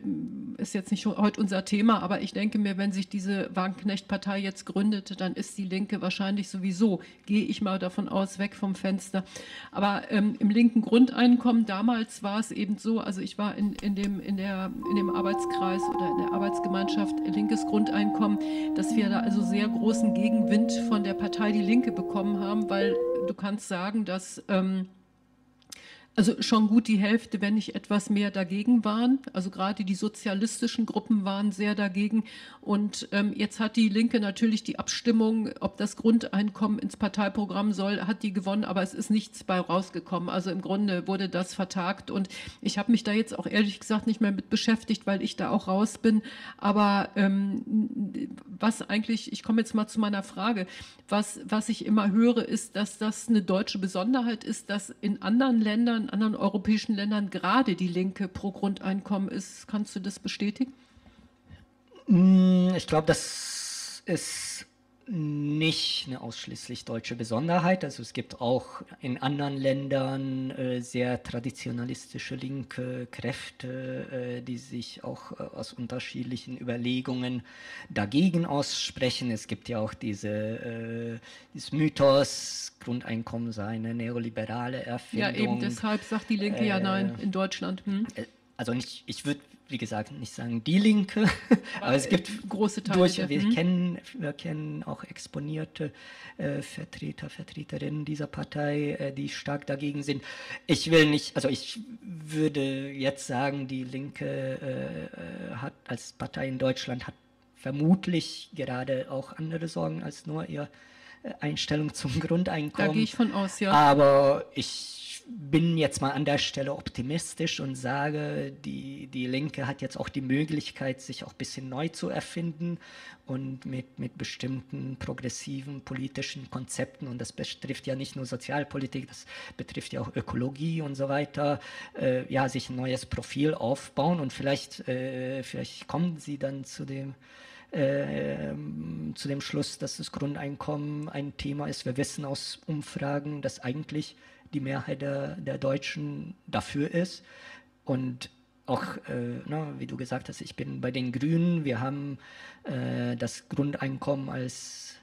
ist jetzt nicht heute unser Thema, aber ich denke mir, wenn sich diese Wagenknecht-Partei jetzt gründet, dann ist die Linke wahrscheinlich sowieso, gehe ich mal davon aus, weg vom Fenster. Aber ähm, im linken Grundeinkommen damals war es eben so, also ich war in, in, dem, in, der, in dem Arbeitskreis oder in der Arbeitsgemeinschaft linkes Grundeinkommen, dass wir da also sehr großen Gegen Wind von der Partei Die Linke bekommen haben, weil du kannst sagen, dass ähm, also schon gut die Hälfte, wenn nicht etwas mehr dagegen waren. Also gerade die sozialistischen Gruppen waren sehr dagegen. Und ähm, jetzt hat die Linke natürlich die Abstimmung, ob das Grundeinkommen ins Parteiprogramm soll, hat die gewonnen, aber es ist nichts bei rausgekommen. Also im Grunde wurde das vertagt. Und ich habe mich da jetzt auch ehrlich gesagt nicht mehr mit beschäftigt, weil ich da auch raus bin. Aber ähm, was eigentlich, ich komme jetzt mal zu meiner Frage, was, was ich immer höre, ist, dass das eine deutsche Besonderheit ist, dass in anderen Ländern in anderen europäischen Ländern gerade die Linke pro Grundeinkommen ist. Kannst du das bestätigen? Mm, ich glaube, das ist nicht eine ausschließlich deutsche Besonderheit. Also es gibt auch in anderen Ländern äh, sehr traditionalistische linke Kräfte, äh, die sich auch äh, aus unterschiedlichen Überlegungen dagegen aussprechen. Es gibt ja auch diese, äh, dieses Mythos, Grundeinkommen sei eine neoliberale Erfindung. Ja, eben deshalb sagt die Linke ja nein äh, in Deutschland. Hm? Äh, also nicht, ich würde wie gesagt, nicht sagen die Linke, aber, *laughs* aber es gibt große Teile. Durch, wir, mhm. kennen, wir kennen auch exponierte äh, Vertreter, Vertreterinnen dieser Partei, äh, die stark dagegen sind. Ich will nicht, also ich würde jetzt sagen, die Linke äh, hat als Partei in Deutschland hat vermutlich gerade auch andere Sorgen als nur ihre äh, Einstellung zum Grundeinkommen. Da gehe ich von aus, ja. Aber ich bin jetzt mal an der Stelle optimistisch und sage, die, die Linke hat jetzt auch die Möglichkeit, sich auch ein bisschen neu zu erfinden und mit, mit bestimmten progressiven politischen Konzepten, und das betrifft ja nicht nur Sozialpolitik, das betrifft ja auch Ökologie und so weiter, äh, ja, sich ein neues Profil aufbauen und vielleicht, äh, vielleicht kommen sie dann zu dem, äh, zu dem Schluss, dass das Grundeinkommen ein Thema ist. Wir wissen aus Umfragen, dass eigentlich die Mehrheit der, der Deutschen dafür ist. Und auch, äh, na, ne, wie du gesagt hast, ich bin bei den Grünen. Wir haben äh, das Grundeinkommen als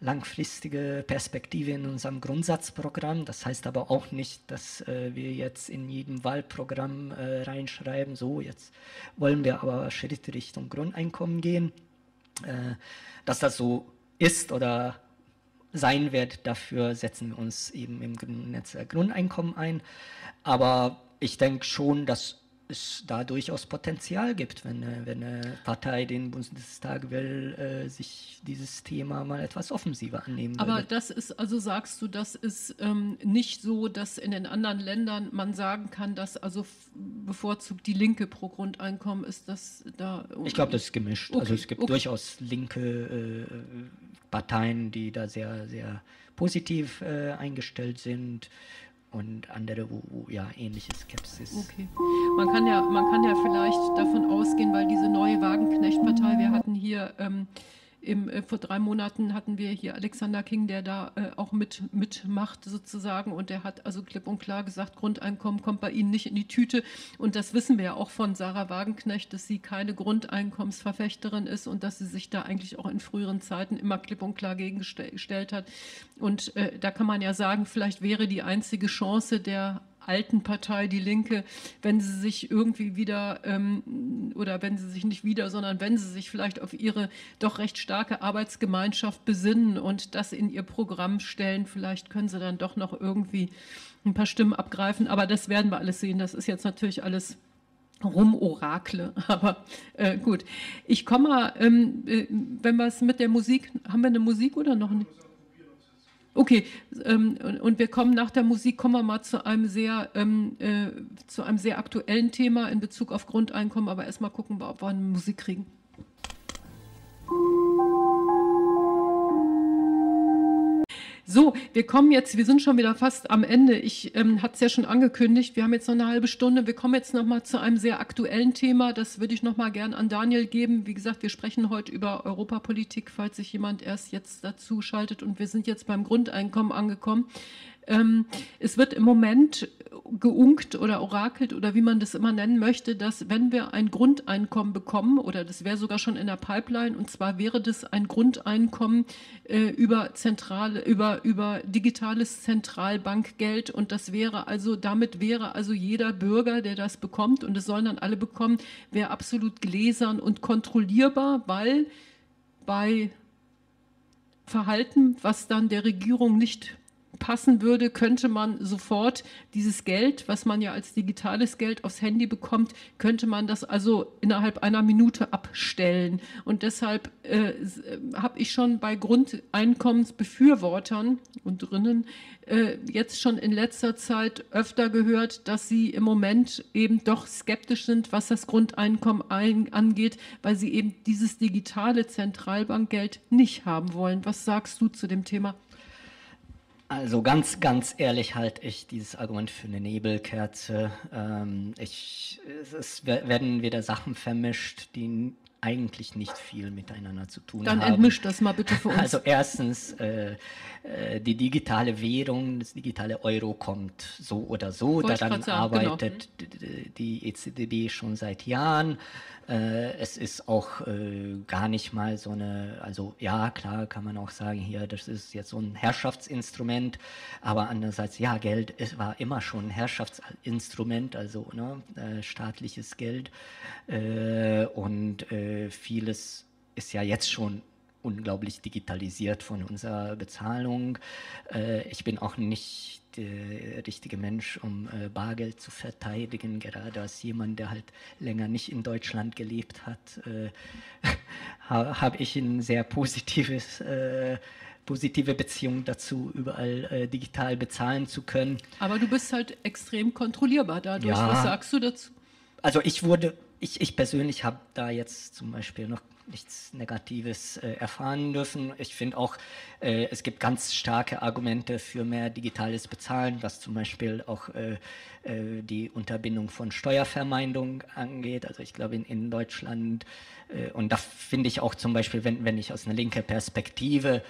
langfristige Perspektive in unserem Grundsatzprogramm. Das heißt aber auch nicht, dass äh, wir jetzt in jedem Wahlprogramm äh, reinschreiben, so jetzt wollen wir aber Schritte Richtung Grundeinkommen gehen. Äh, dass das so ist oder sein wird, dafür setzen wir uns eben im Netzwerk Grundeinkommen ein. Aber ich denke schon, dass es da durchaus Potenzial gibt, wenn, wenn eine Partei den Bundestag will, äh, sich dieses Thema mal etwas offensiver annehmen Aber würde. das ist, also sagst du, das ist ähm, nicht so, dass in den anderen Ländern man sagen kann, dass also bevorzugt die Linke pro Grundeinkommen ist, das da. Ich glaube, das ist gemischt. Also okay, also es gibt okay. durchaus linke äh, Parteien, die da sehr, sehr positiv äh, eingestellt sind und andere, wo, wo, ja ähnliche Skepsis. Okay. Man kann ja, man kann ja vielleicht davon ausgehen, weil diese neue Wagenknecht-Partei, wir hatten hier ähm, im, äh, vor drei Monaten hatten wir hier Alexander King, der da äh, auch mit, mitmacht sozusagen. Und der hat also klipp und klar gesagt, Grundeinkommen kommt bei Ihnen nicht in die Tüte. Und das wissen wir ja auch von Sarah Wagenknecht, dass sie keine Grundeinkommensverfechterin ist und dass sie sich da eigentlich auch in früheren Zeiten immer klipp und klar gegengestellt hat. Und äh, da kann man ja sagen, vielleicht wäre die einzige Chance der alten Partei, die Linke, wenn sie sich irgendwie wieder, ähm, oder wenn sie sich nicht wieder, sondern wenn sie sich vielleicht auf ihre doch recht starke Arbeitsgemeinschaft besinnen und das in ihr Programm stellen, vielleicht können sie dann doch noch irgendwie ein paar Stimmen abgreifen. Aber das werden wir alles sehen. Das ist jetzt natürlich alles Rumorakle, *laughs* aber äh, gut. Ich komme mal, ähm, äh, wenn wir es mit der Musik, haben wir eine Musik oder noch nicht? Okay, ähm, und wir kommen nach der Musik, kommen wir mal zu einem sehr, ähm, äh, zu einem sehr aktuellen Thema in Bezug auf Grundeinkommen, aber erstmal gucken ob wir eine Musik kriegen. So, wir kommen jetzt, wir sind schon wieder fast am Ende. Ich ähm, hatte es ja schon angekündigt, wir haben jetzt noch eine halbe Stunde. Wir kommen jetzt noch mal zu einem sehr aktuellen Thema. Das würde ich noch mal gern an Daniel geben. Wie gesagt, wir sprechen heute über Europapolitik, falls sich jemand erst jetzt dazu schaltet. Und wir sind jetzt beim Grundeinkommen angekommen. Ähm, es wird im Moment geunkt oder orakelt oder wie man das immer nennen möchte, dass wenn wir ein Grundeinkommen bekommen, oder das wäre sogar schon in der Pipeline, und zwar wäre das ein Grundeinkommen äh, über zentrale, über, über digitales Zentralbankgeld. Und das wäre also, damit wäre also jeder Bürger, der das bekommt, und es sollen dann alle bekommen, wäre absolut gläsern und kontrollierbar, weil bei Verhalten, was dann der Regierung nicht passen würde, könnte man sofort dieses Geld, was man ja als digitales Geld aufs Handy bekommt, könnte man das also innerhalb einer Minute abstellen. Und deshalb äh, äh habe ich schon bei Grundeinkommensbefürwortern und drinnen äh, jetzt schon in letzter Zeit öfter gehört, dass sie im Moment eben doch skeptisch sind, was das Grundeinkommen ein, angeht, weil sie eben dieses digitale Zentralbankgeld nicht haben wollen. Was sagst du zu dem Thema? Also ganz, ganz ehrlich halte ich dieses Argument für eine Nebelkerze. Ähm, ich, es werden wieder Sachen vermischt, die eigentlich nicht viel miteinander zu tun Dann haben. Dann entmischt das mal bitte für uns. Also erstens, äh, äh, die digitale Währung, das digitale Euro kommt so oder so. Daran sagen, genau. arbeitet genau. die EZB schon seit Jahren. Äh, es ist auch äh, gar nicht mal so eine, also ja, klar kann man auch sagen, hier, das ist jetzt so ein Herrschaftsinstrument, aber andererseits, ja, Geld es war immer schon ein Herrschaftsinstrument, also ne, äh, staatliches Geld äh, und äh, vieles ist ja jetzt schon unglaublich digitalisiert von unserer Bezahlung. Äh, ich bin auch nicht der richtige Mensch, um äh, Bargeld zu verteidigen, gerade als jemand, der halt länger nicht in Deutschland gelebt hat, äh, *laughs* habe ich ein sehr positives äh, positive Beziehung dazu, überall äh, digital bezahlen zu können. Aber du bist halt extrem kontrollierbar dadurch. Ja, Was sagst du dazu? Also ich wurde, ich, ich persönlich habe da jetzt zum Beispiel noch nichts Negatives äh, erfahren dürfen. Ich finde auch, äh, es gibt ganz starke Argumente für mehr digitales Bezahlen, was zum Beispiel auch äh, äh die Unterbindung von Steuervermeidung angeht. Also ich glaube in, in Deutschland äh, und da finde ich auch zum Beispiel, wenn, wenn ich aus einer linken Perspektive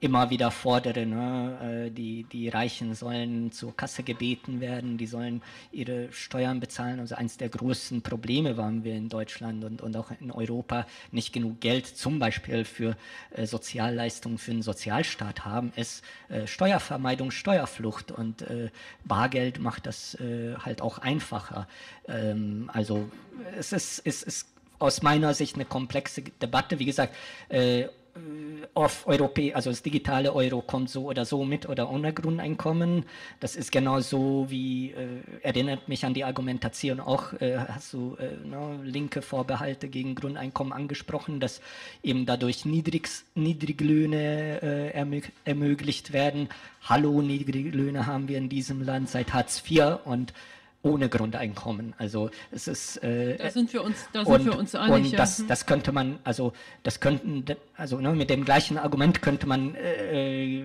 immer wieder fordere, ne, die, die Reichen sollen zur Kasse gebeten werden, die sollen ihre Steuern bezahlen. Also eines der größten Probleme waren wir in Deutschland und, und auch in Europa Europa nicht genug Geld zum Beispiel für äh, Sozialleistungen für einen Sozialstaat haben, ist äh, Steuervermeidung, Steuerflucht und äh, Bargeld macht das äh, halt auch einfacher. Ähm, also es ist, es ist aus meiner Sicht eine komplexe Debatte. Wie gesagt, äh, auf Europä also das digitale Euro kommt so oder so mit oder ohne Grundeinkommen. Das ist genauso wie, äh, erinnert mich an die Argumentation auch, äh, hast du äh, ne, linke Vorbehalte gegen Grundeinkommen angesprochen, dass eben dadurch Niedrigs, Niedriglöhne äh, ermö ermöglicht werden. Hallo, Niedriglöhne haben wir in diesem Land seit Hartz IV und ohne Grundeinkommen. Also es ist äh, da sind wir uns, da sind und, wir uns einig. Und das, das könnte man, also das könnten, also ne, mit dem gleichen Argument könnte man äh,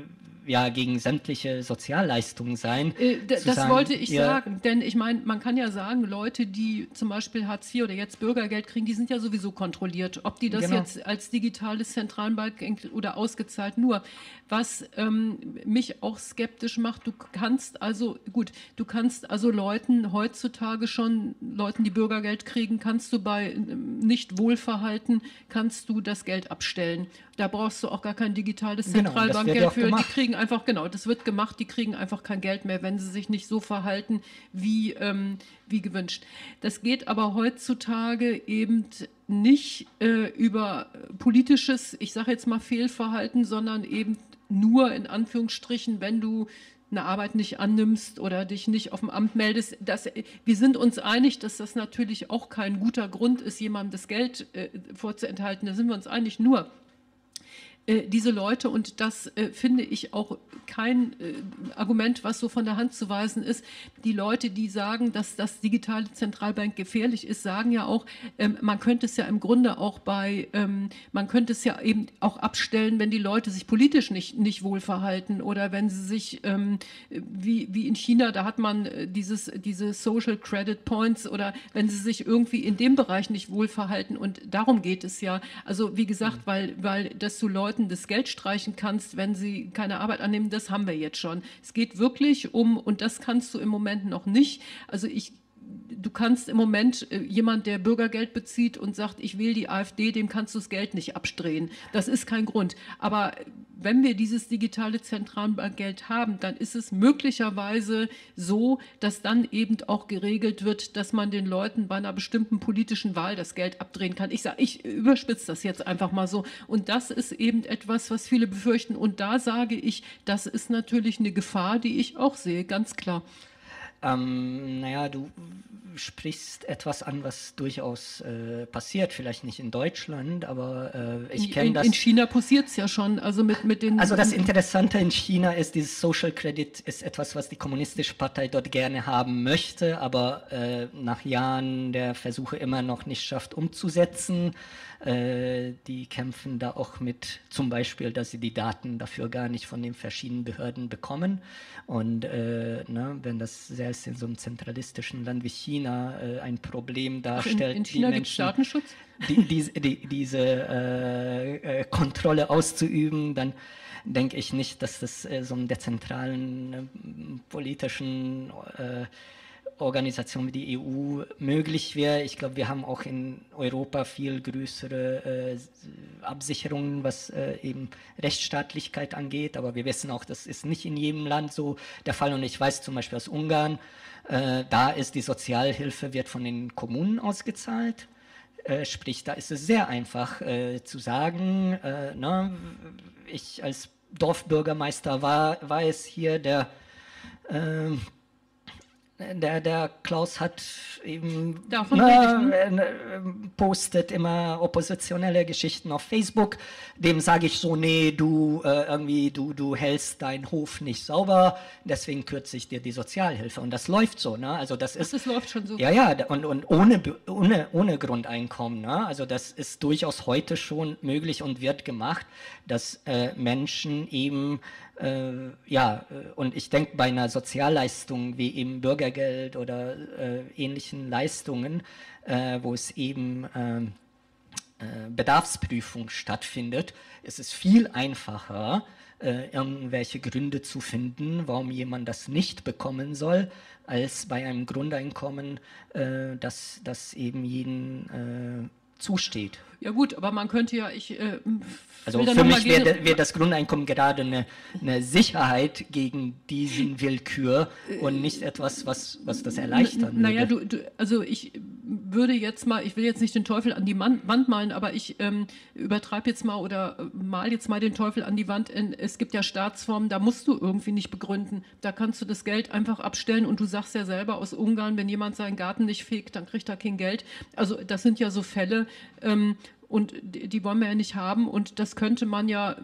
ja gegen sämtliche Sozialleistungen sein. Äh, das sagen, wollte ich sagen, denn ich meine, man kann ja sagen, Leute, die zum Beispiel Hartz IV oder jetzt Bürgergeld kriegen, die sind ja sowieso kontrolliert, ob die das genau. jetzt als digitales Zentralbank oder ausgezahlt. Nur, was ähm, mich auch skeptisch macht, du kannst also, gut, du kannst also Leuten heutzutage schon, Leuten, die Bürgergeld kriegen, kannst du bei ähm, Nicht-Wohlverhalten, kannst du das Geld abstellen. Da brauchst du auch gar kein digitales genau, Zentralbankgeld genau, für. Gemacht. Die kriegen einfach, genau, das wird gemacht, die kriegen einfach kein Geld mehr, wenn sie sich nicht so verhalten wie, ähm, wie gewünscht. Das geht aber heutzutage eben nicht äh, über politisches, ich sage jetzt mal Fehlverhalten, sondern eben nur in Anführungsstrichen, wenn du eine Arbeit nicht annimmst oder dich nicht auf dem Amt meldest. Das, wir sind uns einig, dass das natürlich auch kein guter Grund ist, jemandem das Geld äh, vorzuenthalten. Da sind wir uns einig. Nur diese Leute, und das äh, finde ich auch kein äh, Argument, was so von der Hand zu weisen ist, die Leute, die sagen, dass das digitale Zentralbank gefährlich ist, sagen ja auch, ähm, man könnte es ja im Grunde auch bei, ähm, man könnte es ja eben auch abstellen, wenn die Leute sich politisch nicht, nicht wohl verhalten oder wenn sie sich, ähm, wie, wie in China, da hat man äh, dieses, diese Social Credit Points oder wenn sie sich irgendwie in dem Bereich nicht wohl verhalten und darum geht es ja. Also wie gesagt, mhm. weil, weil das zu Leuten Leuten das Geld streichen kannst, wenn sie keine Arbeit annehmen, das haben wir jetzt schon. Es geht wirklich um, und das kannst du im Moment noch nicht. Also ich du kannst im Moment äh, jemand, der Bürgergeld bezieht und sagt, ich will die AfD, dem kannst du das Geld nicht abdrehen. Das ist kein Grund. Aber wenn wir dieses digitale Zentralbankgeld haben, dann ist es möglicherweise so, dass dann eben auch geregelt wird, dass man den Leuten bei einer bestimmten politischen Wahl das Geld abdrehen kann. Ich sage, ich überspitze das jetzt einfach mal so. Und das ist eben etwas, was viele befürchten. Und da sage ich, das ist natürlich eine Gefahr, die ich auch sehe, ganz klar. Ähm, naja, du sprichst etwas an, was durchaus äh, passiert, vielleicht nicht in Deutschland, aber äh, ich kenne das. In China passiert es ja schon, also mit, mit den. Also das Interessante in China ist, dieses Social Credit ist etwas, was die Kommunistische Partei dort gerne haben möchte, aber äh, nach Jahren der Versuche immer noch nicht schafft umzusetzen. Äh, die kämpfen da auch mit zum Beispiel, dass sie die Daten dafür gar nicht von den verschiedenen Behörden bekommen. Und äh, ne, wenn das selbst in so einem zentralistischen Land wie China äh, ein Problem darstellt, Ach, in, in China gibt es Datenschutz? Die, die, die, diese äh, äh, Kontrolle auszuüben, dann denke ich nicht, dass das so in der zentralen politischen Organisation wie die EU möglich wäre. Ich glaube, wir haben auch in Europa viel größere äh, Absicherungen, was äh, eben Rechtsstaatlichkeit angeht. Aber wir wissen auch, das ist nicht in jedem Land so der Fall. Und ich weiß zum Beispiel aus Ungarn, äh, da ist die Sozialhilfe wird von den Kommunen ausgezahlt. Äh, sprich, da ist es sehr einfach äh, zu sagen, äh, na, ich als Dorfbürgermeister war, weiß hier der der, der Klaus hat eben ne, äh, postet immer oppositionelle Geschichten auf Facebook. Dem sage ich so, nee, du äh, irgendwie, du, du hältst deinen Hof nicht sauber, deswegen kürze ich dir die Sozialhilfe. Und das läuft so, ne? Also das ist. das läuft schon so. Ja, ja, und, und ohne, ohne, ohne Grundeinkommen, ne? Also das ist durchaus heute schon möglich und wird gemacht, dass äh, Menschen eben äh, ja, äh, und ich denke bei einer Sozialleistung wie eben Bürgergeld oder äh, ähnlichen Leistungen, äh, wo es eben ähm, äh, Bedarfsprüfung stattfindet, ist es viel einfacher, äh, irgendwelche Gründe zu finden, warum jemand das nicht bekommen soll, als bei einem Grundeinkommen, das, das eben jeden zusteht. Ja gut, aber man könnte ja, ich äh, also für mich wäre wär das Grundeinkommen gerade eine, eine, Sicherheit gegen diesen Willkür und nicht etwas, was, was das erleichtern würde. Naja, du, du, also ich würde jetzt mal, ich will jetzt nicht den Teufel an die Wand malen, aber ich ähm, übertreibe jetzt mal oder äh, mal jetzt mal den Teufel an die Wand. Es gibt ja Staatsformen, da musst du irgendwie nicht begründen. Da kannst du das Geld einfach abstellen und du sagst ja selber aus Ungarn, wenn jemand seinen Garten nicht fegt, dann kriegt er kein Geld. Also das sind ja so Fälle, ähm, und die wollen wir ja nicht haben und das könnte man ja,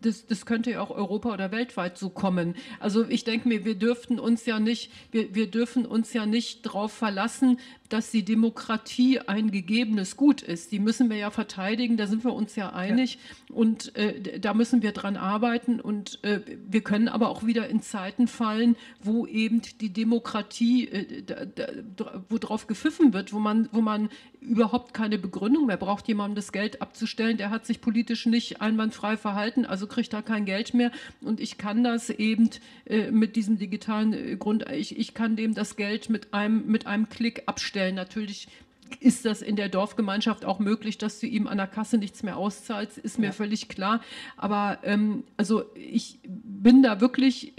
das, das könnte ja auch Europa oder weltweit so kommen. Also ich denke mir, wir dürften uns ja nicht, wir, wir dürfen uns ja nicht darauf verlassen, dass die Demokratie ein gegebenes Gut ist. Die müssen wir ja verteidigen, da sind wir uns ja einig. Ja. und äh, da müssen wir dran arbeiten. Und äh, wir können aber auch wieder in Zeiten fallen, wo eben die Demokratie, äh, da, da, wo drauf gepfiffen wird, wo man, wo man überhaupt keine Begründung mehr braucht, jemandem das Geld abzustellen, der hat sich politisch nicht einwandfrei verhalten, also kriegt er kein Geld mehr. Und ich kann das eben äh, mit diesem digitalen äh, Grund, ich, ich kann dem das Geld mit einem, mit einem Klick abstellen stellen. Natürlich ist das in der Dorfgemeinschaft auch möglich, dass du ihm an der Kasse nichts mehr auszahlst, ist mir ja. völlig klar. Aber ähm, also ich bin da wirklich,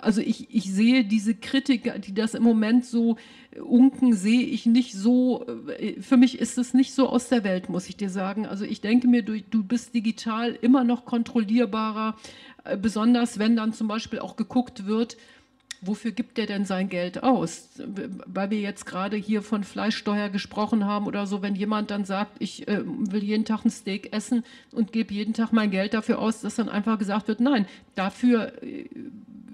also ich, ich sehe diese Kritiker, die das im Moment so unken, sehe ich nicht so, äh, für mich ist es nicht so aus der Welt, muss ich dir sagen. Also ich denke mir, du, du bist digital immer noch kontrollierbarer, äh, besonders wenn dann zum Beispiel auch geguckt wird, wofür gibt er denn sein Geld aus? Weil wir jetzt gerade hier von Fleischsteuer gesprochen haben oder so, wenn jemand dann sagt, ich äh, will jeden Tag ein Steak essen und gebe jeden Tag mein Geld dafür aus, dass dann einfach gesagt wird, nein, dafür äh,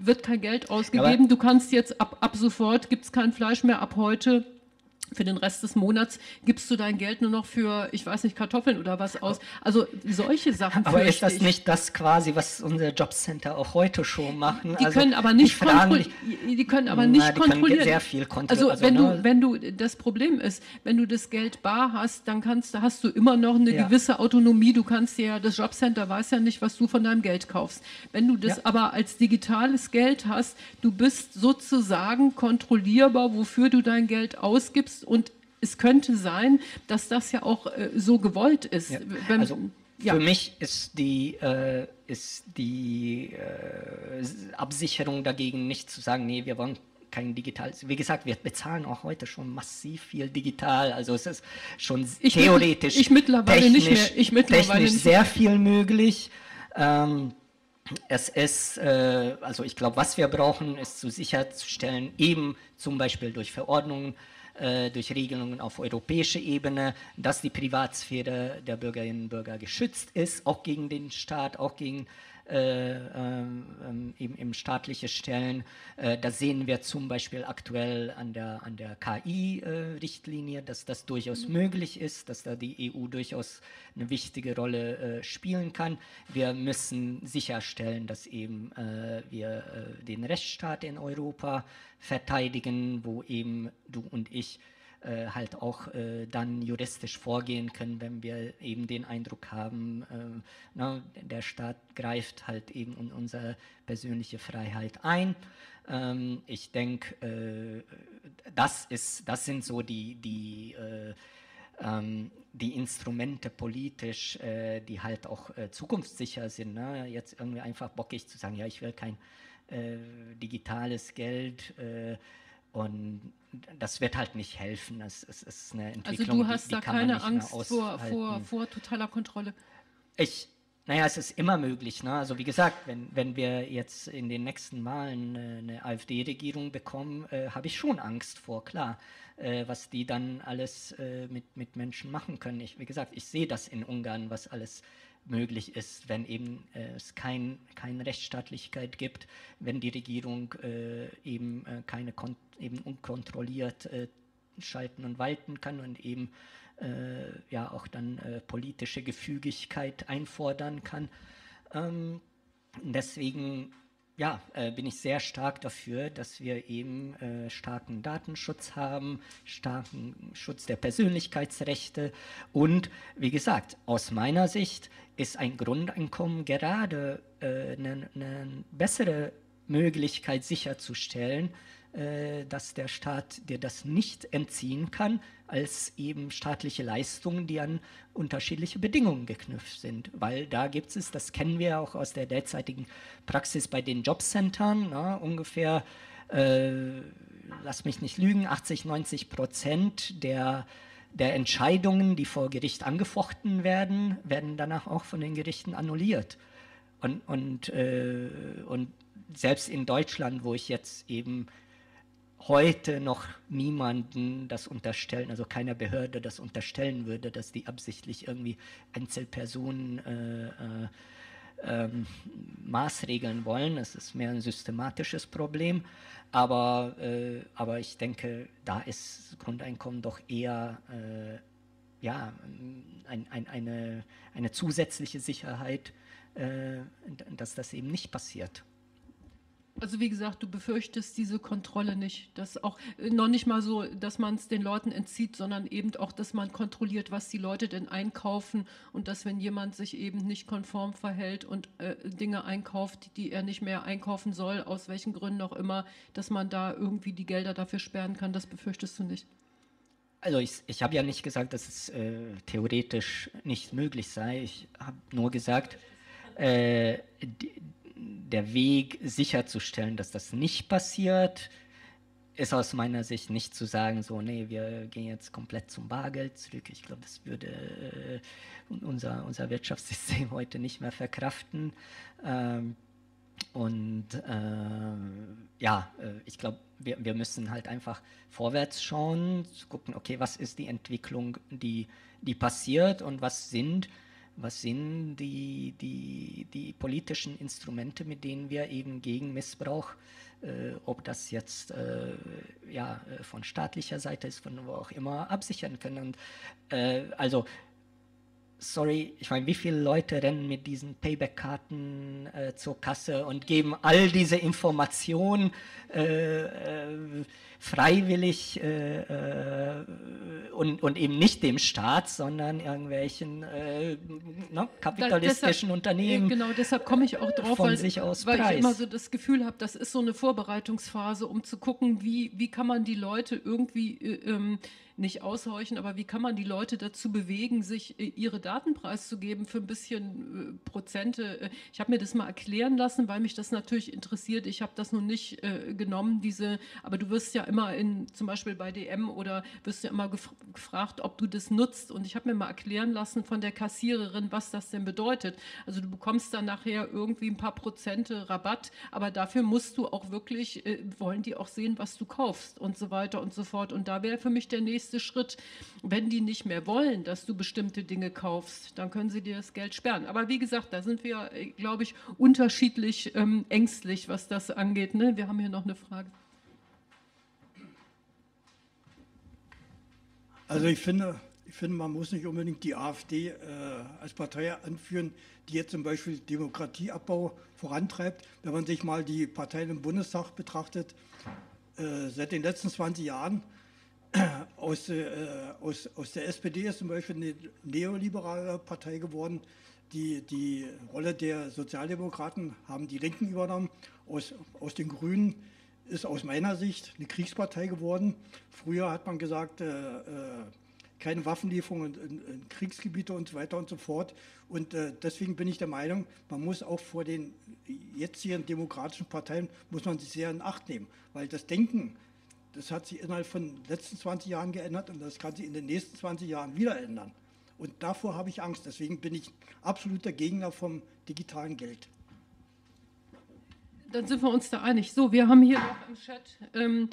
wird kein Geld ausgegeben. Aber du kannst jetzt ab, ab sofort, gibt es kein Fleisch mehr, ab heute für den Rest des Monats gibst du dein Geld nur noch für, ich weiß nicht, Kartoffeln oder was aus. Also solche Sachen. Aber ist das ich. nicht das quasi, was unsere Jobcenter auch heute schon machen? Die also können aber nicht kontrollieren. Die können aber nicht na, die kontrollieren. Können sehr viel kontrollieren. Also, wenn ne? du, wenn du, das Problem ist, wenn du das Geld bar hast, dann kannst, hast du immer noch eine ja. gewisse Autonomie. Du kannst ja, das Jobcenter weiß ja nicht, was du von deinem Geld kaufst. Wenn du das ja. aber als digitales Geld hast, du bist sozusagen kontrollierbar, wofür du dein Geld ausgibst ist und es könnte sein, dass das ja auch äh, so gewollt ist. Ja. Wenn, also ja. für mich ist die, äh, ist die äh, Absicherung dagegen nicht zu sagen, nee, wir wollen kein digitales. Wie gesagt, wir bezahlen auch heute schon massiv viel digital. Also es ist schon ich theoretisch, ich mittlerweile technisch, nicht mehr. Ich mittlerweile technisch sehr viel möglich. Ähm, es ist, äh, also ich glaube, was wir brauchen, ist zu sicherzustellen, eben zum Beispiel durch Verordnungen, durch Regelungen auf europäischer Ebene, dass die Privatsphäre der Bürgerinnen und Bürger geschützt ist, auch gegen den Staat, auch gegen äh, ähm, eben, eben staatliche Stellen. Äh, das sehen wir zum Beispiel aktuell an der, an der KI-Richtlinie, dass das durchaus mhm. möglich ist, dass da die EU durchaus eine wichtige Rolle äh, spielen kann. Wir müssen sicherstellen, dass eben äh, wir äh, den Rechtsstaat in Europa verteidigen, wo eben du und ich äh, halt auch äh, dann juristisch vorgehen können, wenn wir eben den Eindruck haben, äh, na, der Staat greift halt eben in unsere persönliche Freiheit ein. Ähm, ich denke, äh, das, das sind so die, die äh, ähm, die Instrumente politisch, äh, die halt auch zukunftssicher sind. Ne? Jetzt irgendwie einfach bockig zu sagen, ja, ich will kein äh, digitales Geld äh, und das wird halt nicht helfen. Es, es ist eine Entwicklung, Also du hast die, die da keine Angst vor, vor, vor totaler Kontrolle? Ich, naja, es ist immer möglich. Ne? Also wie gesagt, wenn, wenn wir jetzt in den nächsten Wahlen eine, eine AfD-Regierung bekommen, äh, habe ich schon Angst vor, klar, äh, was die dann alles äh, mit, mit Menschen machen können. Ich, wie gesagt, ich sehe das in Ungarn, was alles möglich ist, wenn eben äh, es kein, keine Rechtsstaatlichkeit gibt, wenn die Regierung äh, eben äh, keine eben unkontrolliert äh, schalten und walten kann und eben äh, ja auch dann äh, politische Gefügigkeit einfordern kann. Ähm, deswegen ja, äh, bin ich sehr stark dafür, dass wir eben äh, starken Datenschutz haben, starken Schutz der Persönlichkeitsrechte. Und wie gesagt, aus meiner Sicht ist ein Grundeinkommen gerade eine äh, ne, bessere Möglichkeit sicherzustellen, dass der Staat dir das nicht entziehen kann, als eben staatliche Leistungen, die an unterschiedliche Bedingungen geknüpft sind. Weil da gibt es, das kennen wir auch aus der derzeitigen Praxis bei den Jobcentern, na, ungefähr, äh, lass mich nicht lügen, 80, 90 Prozent der der Entscheidungen, die vor Gericht angefochten werden, werden danach auch von den Gerichten annulliert. Und, und, äh, und selbst in Deutschland, wo ich jetzt eben heute noch niemanden das unterstellen, also keiner Behörde das unterstellen würde, dass die absichtlich irgendwie Einzelpersonen äh, äh, ähm, maßregeln wollen. Es ist mehr ein systematisches Problem. Aber, äh, aber ich denke, da ist Grundeinkommen doch eher äh, ja, ein, ein, eine, eine zusätzliche Sicherheit, äh, dass das eben nicht passiert. Also wie gesagt, du befürchtest diese Kontrolle nicht. Dass auch äh, noch nicht mal so, dass man es den Leuten entzieht, sondern eben auch, dass man kontrolliert, was die Leute denn einkaufen und dass wenn jemand sich eben nicht konform verhält und äh, Dinge einkauft, die er nicht mehr einkaufen soll, aus welchen Gründen auch immer, dass man da irgendwie die Gelder dafür sperren kann. Das befürchtest du nicht. Also ich, ich habe ja nicht gesagt, dass es äh, theoretisch nicht möglich sei. Ich habe nur gesagt, äh, die, der Weg sicherzustellen, dass das nicht passiert, ist aus meiner Sicht nicht zu sagen, so, nee, wir gehen jetzt komplett zum Bargeld zurück. Ich glaube, das würde äh, unser, unser Wirtschaftssystem *laughs* heute nicht mehr verkraften. Ähm, und äh, ja, äh, ich glaube, wir, wir müssen halt einfach vorwärts schauen, gucken, okay, was ist die Entwicklung, die, die passiert und was sind was sind die, die, die politischen Instrumente, mit denen wir eben gegen Missbrauch, äh, ob das jetzt äh, ja, äh, von staatlicher Seite ist, von wo auch immer, absichern können. Und, äh, also sorry, ich meine, wie viele Leute rennen mit diesen Payback-Karten äh, zur Kasse und geben all diese Informationen äh, äh, freiwillig äh, äh, und, und eben nicht dem Staat, sondern irgendwelchen äh, ne, kapitalistischen deshalb, Unternehmen. Genau, deshalb komme ich auch drauf, weil, weil ich immer so das Gefühl habe, das ist so eine Vorbereitungsphase, um zu gucken, wie, wie kann man die Leute irgendwie ähm, nicht aushorchen, aber wie kann man die Leute dazu bewegen, sich äh, ihre Daten preiszugeben für ein bisschen äh, Prozente? Äh, ich habe mir das mal erklären lassen, weil mich das natürlich interessiert. Ich habe das nun nicht äh, genommen, diese, aber du wirst ja immer in, zum Beispiel bei DM oder wirst ja immer gef gefragt, ob du das nutzt. Und ich habe mir mal erklären lassen von der Kassiererin, was das denn bedeutet. Also du bekommst dann nachher irgendwie ein paar Prozente Rabatt, aber dafür musst du auch wirklich, äh, wollen die auch sehen, was du kaufst und so weiter und so fort. Und da wäre für mich der nächste nächste Schritt. Wenn die nicht mehr wollen, dass du bestimmte Dinge kaufst, dann können sie dir das Geld sperren. Aber wie gesagt, da sind wir, äh, glaube ich, unterschiedlich ähm, ängstlich, was das angeht. Ne? Wir haben hier noch eine Frage. Also ich finde, ich finde, man muss nicht unbedingt die AfD äh, als Partei anführen, die jetzt zum Beispiel Demokratieabbau vorantreibt. Wenn man sich mal die Parteien im Bundestag betrachtet, äh, seit den letzten 20 Jahren aus, äh, aus, aus der SPD ist zum Beispiel eine neoliberale Partei geworden. Die, die Rolle der Sozialdemokraten haben die Linken übernommen. Aus, aus den Grünen ist aus meiner Sicht eine Kriegspartei geworden. Früher hat man gesagt, äh, äh keine Waffenlieferungen in, in, Kriegsgebiete und so weiter und so fort. Und äh, deswegen bin ich der Meinung, man muss auch vor den jetzigen demokratischen Parteien, muss man sich sehr in Acht nehmen. Weil das Denken das hat sich innerhalb von den letzten 20 Jahren geändert und das kann sich in den nächsten 20 Jahren wieder ändern. Und davor habe ich Angst. Deswegen bin ich absoluter Gegner vom digitalen Geld. Dann sind wir uns da einig. So, wir haben hier noch im Chat ähm,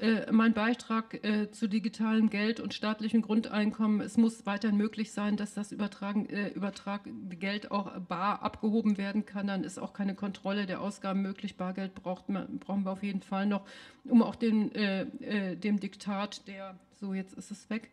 äh, mein Beitrag äh, zu digitalem Geld und staatlichem Grundeinkommen. Es muss weiterhin möglich sein, dass das Übertragen, äh, übertragene Geld auch bar abgehoben werden kann. Dann ist auch keine Kontrolle der Ausgaben möglich. Bargeld braucht man, brauchen wir auf jeden Fall noch, um auch den, äh, äh, dem Diktat, der, so jetzt ist es weg.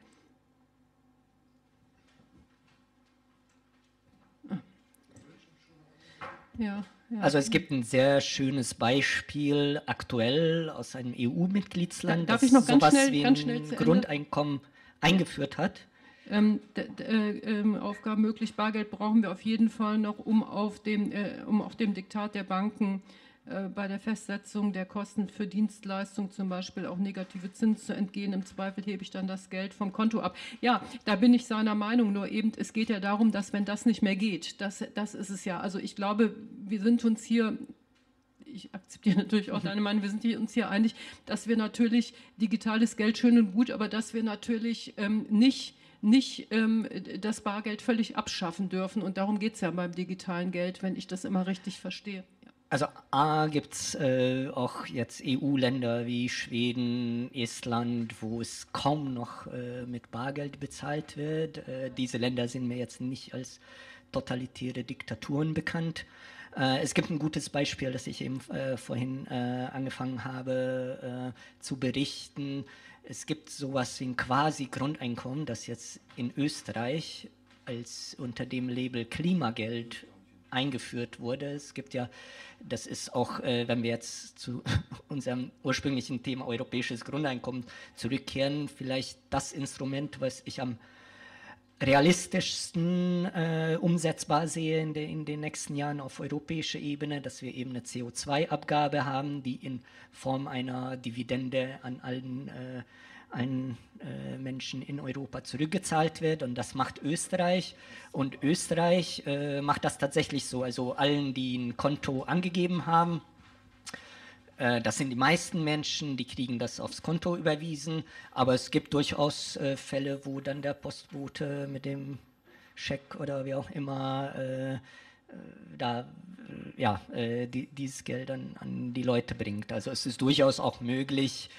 Ja. Also es gibt ein sehr schönes Beispiel aktuell aus einem EU-Mitgliedsland, das sowas schnell, wie ein Grundeinkommen eingeführt hat. Ähm, äh, äh, Aufgaben möglich Bargeld brauchen wir auf jeden Fall noch, um auf dem, äh, um auf dem Diktat der Banken äh, bei der Festsetzung der Kosten für Dienstleistungen zum Beispiel auch negative Zinsen zu entgehen. Im Zweifel hebe ich dann das Geld vom Konto ab. Ja, da bin ich seiner Meinung, nur eben, es geht ja darum, dass wenn das nicht mehr geht, das, das ist es ja. Also ich glaube, wir sind uns hier ich akzeptiere natürlich auch deine Meinung, wir sind uns hier einig, dass wir natürlich digitales Geld schön und gut, aber dass wir natürlich ähm, nicht nicht ähm, das Bargeld völlig abschaffen dürfen. Und darum geht es ja beim digitalen Geld, wenn ich das immer richtig verstehe. Also A gibt es äh, auch jetzt EU-Länder wie Schweden, Estland, wo es kaum noch äh, mit Bargeld bezahlt wird. Äh, diese Länder sind mir jetzt nicht als totalitäre Diktaturen bekannt. Äh, es gibt ein gutes Beispiel, das ich eben äh, vorhin äh, angefangen habe zu berichten. Es gibt sowas wie ein quasi Grundeinkommen, das jetzt in Österreich als unter dem Label Klimageld eingeführt wurde. Es gibt ja, das ist auch, äh, wenn wir jetzt zu *laughs* unserem ursprünglichen Thema europäisches Grundeinkommen zurückkehren, vielleicht das Instrument, was ich am realistischsten äh, umsetzbar sehe in, de, in, den nächsten Jahren auf europäischer Ebene, dass wir eben eine CO2-Abgabe haben, die in Form einer Dividende an allen, äh, allen äh, Menschen in Europa zurückgezahlt wird. Und das macht Österreich. Und Österreich äh, macht das tatsächlich so. Also allen, die ein Konto angegeben haben, äh, das sind die meisten Menschen, die kriegen das aufs Konto überwiesen, aber es gibt durchaus äh, Fälle, wo dann der Postbote mit dem Scheck oder wie auch immer äh, äh da ja, die, dieses Geld dann an die Leute bringt. Also es ist durchaus auch möglich,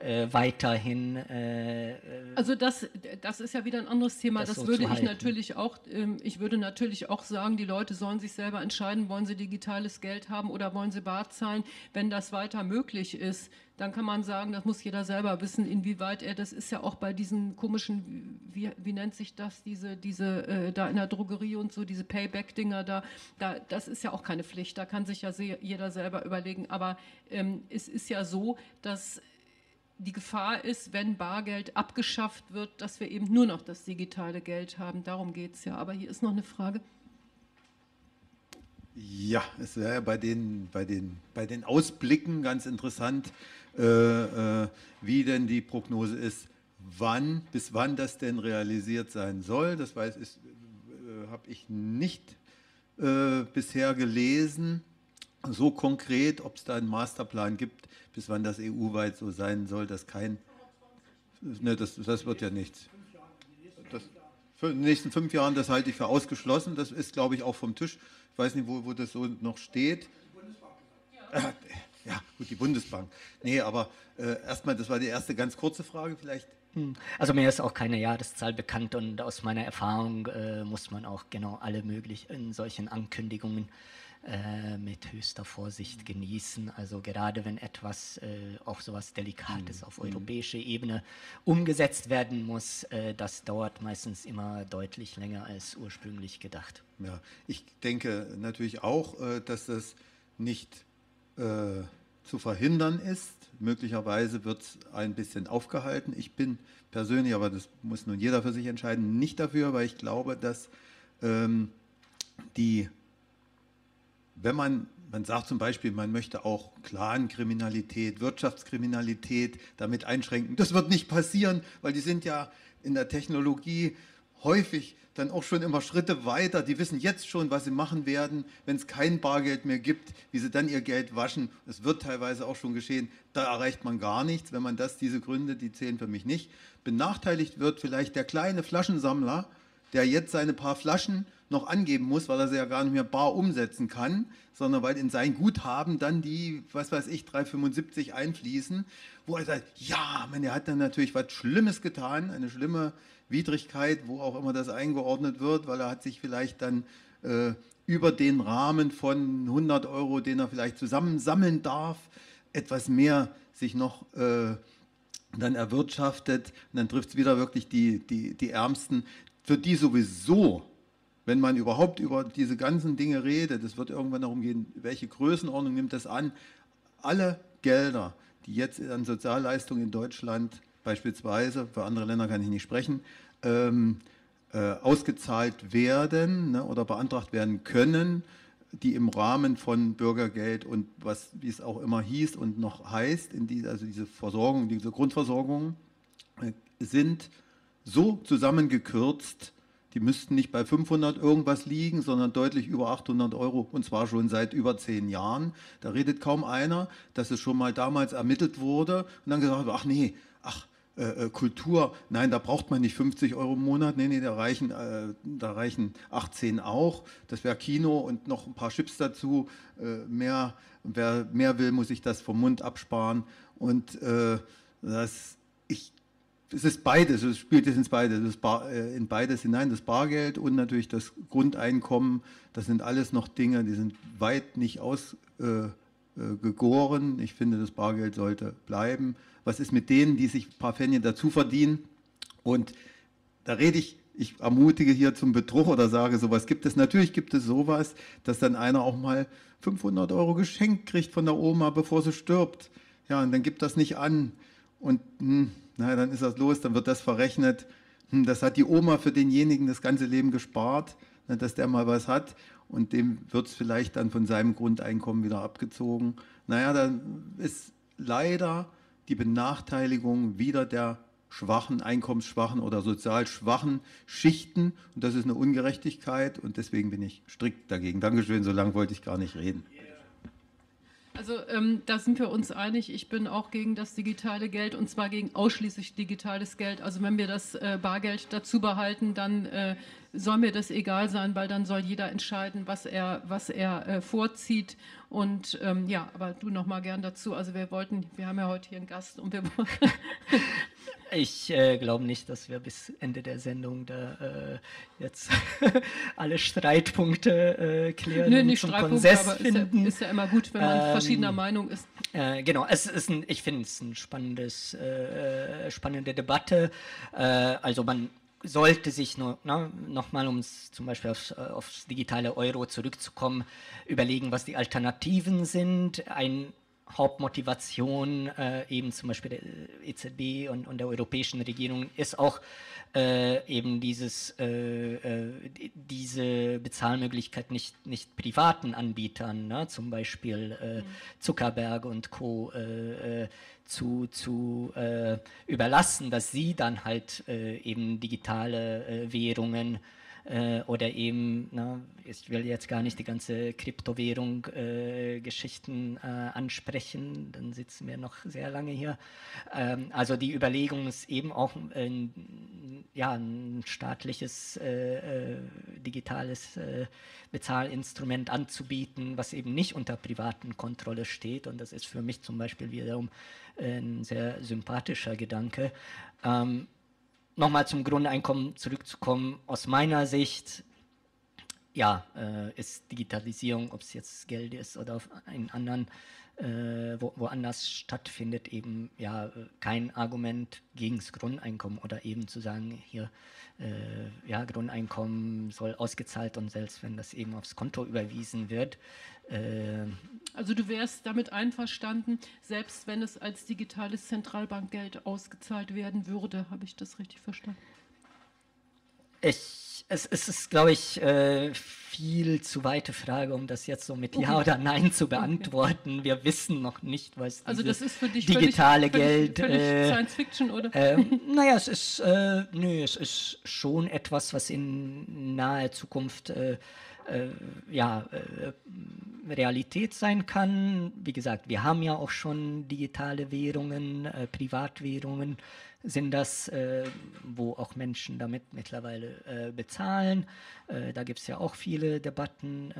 äh, weiterhin. Äh, also das, das ist ja wieder ein anderes Thema. Das, das so würde ich natürlich auch, ähm, ich würde natürlich auch sagen, die Leute sollen sich selber entscheiden, wollen sie digitales Geld haben oder wollen sie bar zahlen. Wenn das weiter möglich ist, dann kann man sagen, das muss jeder selber wissen, inwieweit er, das ist ja auch bei diesen komischen, wie, wie nennt sich das, diese, diese, äh, da in der Drogerie und so, diese Payback-Dinger da, da, das ist ja auch keine Pflicht, da kann sich ja jeder selber überlegen. Aber ähm, es ist ja so, dass die Gefahr ist, wenn Bargeld abgeschafft wird, dass wir eben nur noch das digitale Geld haben. Darum geht es ja. Aber hier ist noch eine Frage. Ja, es wäre bei den, bei, den, bei den Ausblicken ganz interessant, äh, äh, wie denn die Prognose ist, wann, bis wann das denn realisiert sein soll. Das äh, habe ich nicht äh, bisher gelesen, so konkret, ob es da einen Masterplan gibt bis wann das EU-weit so sein soll, dass kein. Ne, das, das wird ja nichts. Das, für in den nächsten fünf Jahren, das halte ich für ausgeschlossen. Das ist, glaube ich, auch vom Tisch. Ich weiß nicht, wo, wo das so noch steht. Äh, ja, gut, die Bundesbank. Nee, aber äh, erstmal, das war die erste ganz kurze Frage vielleicht. Hm. Also mir ist auch keine Jahreszahl bekannt und aus meiner Erfahrung äh, muss man auch genau alle möglichen solchen Ankündigungen äh, mit höchster Vorsicht genießen. Also gerade wenn etwas, äh, auch sowas Delikates mhm. auf europäischer Ebene umgesetzt werden muss, äh, das dauert meistens immer deutlich länger als ursprünglich gedacht. Ja, ich denke natürlich auch, äh, dass das nicht äh, zu verhindern ist. Möglicherweise wird es ein bisschen aufgehalten. Ich bin persönlich, aber das muss nun jeder für sich entscheiden, nicht dafür, weil ich glaube, dass ähm, die wenn man, man sagt zum Beispiel, man möchte auch Clankriminalität, Wirtschaftskriminalität damit einschränken. Das wird nicht passieren, weil die sind ja in der Technologie häufig dann auch schon immer Schritte weiter. Die wissen jetzt schon, was sie machen werden, wenn es kein Bargeld mehr gibt, wie sie dann ihr Geld waschen. Es wird teilweise auch schon geschehen. Da erreicht man gar nichts, wenn man das, diese Gründe, die zählen für mich nicht. Benachteiligt wird vielleicht der kleine Flaschensammler, der jetzt seine paar Flaschen noch angeben muss, weil er sie ja gar nicht mehr bar umsetzen kann, sondern weil in sein Guthaben dann die, was weiß ich, 3,75 einfließen, wo er sagt, ja, man, er hat dann natürlich was Schlimmes getan, eine schlimme Widrigkeit, wo auch immer das eingeordnet wird, weil er hat sich vielleicht dann äh, über den Rahmen von 100 Euro, den er vielleicht zusammensammeln darf, etwas mehr sich noch äh, dann erwirtschaftet. Und dann trifft es wieder wirklich die, die, die Ärmsten, für die sowieso wenn man überhaupt über diese ganzen Dinge redet, es wird irgendwann darum gehen, welche Größenordnung nimmt das an, alle Gelder, die jetzt an Sozialleistungen in Deutschland beispielsweise, für andere Länder kann ich nicht sprechen, ähm, äh, ausgezahlt werden ne, oder beantragt werden können, die im Rahmen von Bürgergeld und was, wie es auch immer hieß und noch heißt, die, also diese Versorgung, diese Grundversorgung, äh, sind so zusammengekürzt, die müssten nicht bei 500 irgendwas liegen, sondern deutlich über 800 Euro und zwar schon seit über zehn Jahren. Da redet kaum einer, dass es schon mal damals ermittelt wurde und dann gesagt, ach nee, ach, äh, äh Kultur, nein, da braucht man nicht 50 Euro im Monat, nee, nee, da reichen, äh, da reichen 18 auch. Das wäre Kino und noch ein paar Chips dazu. Äh, mehr, wer mehr will, muss sich das vom Mund absparen. Und äh, das, es ist beides, es spielt jetzt ins beides, Bar, äh, in beides hinein, das Bargeld und natürlich das Grundeinkommen, das sind alles noch Dinge, die sind weit nicht ausgegoren. Äh, äh, ich finde, das Bargeld sollte bleiben. Was ist mit denen, die sich ein paar Pfennige dazu verdienen? Und da rede ich, ich ermutige hier zum Betrug oder sage, sowas gibt es. Natürlich gibt es sowas, dass dann einer auch mal 500 Euro geschenkt kriegt von der Oma, bevor sie stirbt. Ja, und dann gibt das nicht an. Und hm, na, dann ist das los, dann wird das verrechnet. Hm, das hat die Oma für denjenigen das ganze Leben gespart, na, dass der mal was hat und dem wird es vielleicht dann von seinem Grundeinkommen wieder abgezogen. Naja, dann ist leider die Benachteiligung wieder der schwachen, einkommensschwachen oder sozial schwachen Schichten. Und das ist eine Ungerechtigkeit und deswegen bin ich strikt dagegen. Dankeschön, so lange wollte ich gar nicht reden. Also ähm, da sind wir uns einig. Ich bin auch gegen das digitale Geld und zwar gegen ausschließlich digitales Geld. Also wenn wir das äh, Bargeld dazu behalten, dann äh, soll mir das egal sein, weil dann soll jeder entscheiden, was er, was er äh, vorzieht. Und ähm, ja, aber du noch mal gern dazu. Also wir wollten, wir haben ja heute hier einen Gast und wir *laughs* Ich äh, glaube nicht, dass wir bis Ende der Sendung da äh, jetzt *laughs* alle Streitpunkte äh, klären nee, nicht und zum Konsens finden. Ist ja, ist ja, immer gut, wenn man ähm, verschiedener Meinung ist. Äh, genau, es ist ein, ich finde es eine spannendes, äh, spannende Debatte. Äh, also man sollte sich nur, ne, nochmal, um zum Beispiel aufs, aufs digitale Euro zurückzukommen, überlegen, was die Alternativen sind. Ein Hauptmotivation äh, eben zum Beispiel der EZB und, und der europäischen Regierung ist auch äh, eben dieses, äh, äh diese Bezahlmöglichkeit nicht, nicht privaten Anbietern, ne? zum Beispiel äh, mhm. Zuckerberg und Co. Äh, zu, zu überlassen, dass sie dann halt eben digitale Währungen äh, oder eben, na, ich will jetzt gar nicht die ganze Kryptowährung-Geschichten äh, äh, ansprechen, dann sitzen wir noch sehr lange hier. Ähm, also die Überlegung ist eben auch ein, ja, ein staatliches äh, äh, digitales Bezahlinstrument anzubieten, was eben nicht unter privaten Kontrolle steht. Und das ist für mich zum Beispiel wiederum ein sehr sympathischer Gedanke. Ähm, nochmal zum Grundeinkommen zurückzukommen, aus meiner Sicht, ja, äh, ist Digitalisierung, ob es jetzt Geld ist oder auf einen anderen, äh, wo, woanders stattfindet, eben ja kein Argument gegen das Grundeinkommen oder eben zu sagen, hier, äh, ja, Grundeinkommen soll ausgezahlt und selbst wenn das eben aufs Konto überwiesen wird, äh, also du wärst damit einverstanden, selbst wenn es als digitales Zentralbankgeld ausgezahlt werden würde. Habe ich das richtig verstanden? Ich, es, es ist, glaube ich, äh, viel zu weite Frage, um das jetzt so mit okay. Ja oder Nein zu beantworten. Okay. Wir wissen noch nicht, was also das ist für dich digitale völlig, Geld. Völlig, völlig äh, Science Fiction, oder? Äh, naja, es ist, äh, nö, es ist schon etwas, was in naher Zukunft äh, ja, äh, Realität sein kann. Wie gesagt, wir haben ja auch schon digitale Währungen, äh, Privatwährungen sind das, äh, wo auch Menschen damit mittlerweile äh, bezahlen. Äh, da gibt es ja auch viele Debatten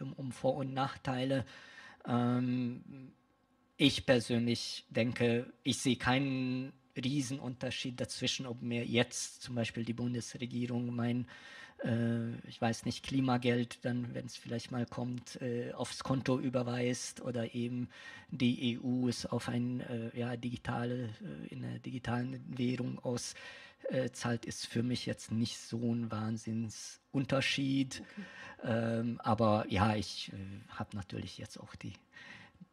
um, um, Vor- und Nachteile. Ähm, ich persönlich denke, ich sehe keinen Riesenunterschied dazwischen, ob mir jetzt zum Beispiel die Bundesregierung mein äh, ich weiß nicht, Klimageld dann, wenn es vielleicht mal kommt, äh, aufs Konto überweist oder eben die EU es auf ein äh, ja, digitale, äh, in einer digitalen Währung auszahlt, ist für mich jetzt nicht so ein Wahnsinnsunterschied. Okay. Ähm, aber ja, ich äh, habe natürlich jetzt auch die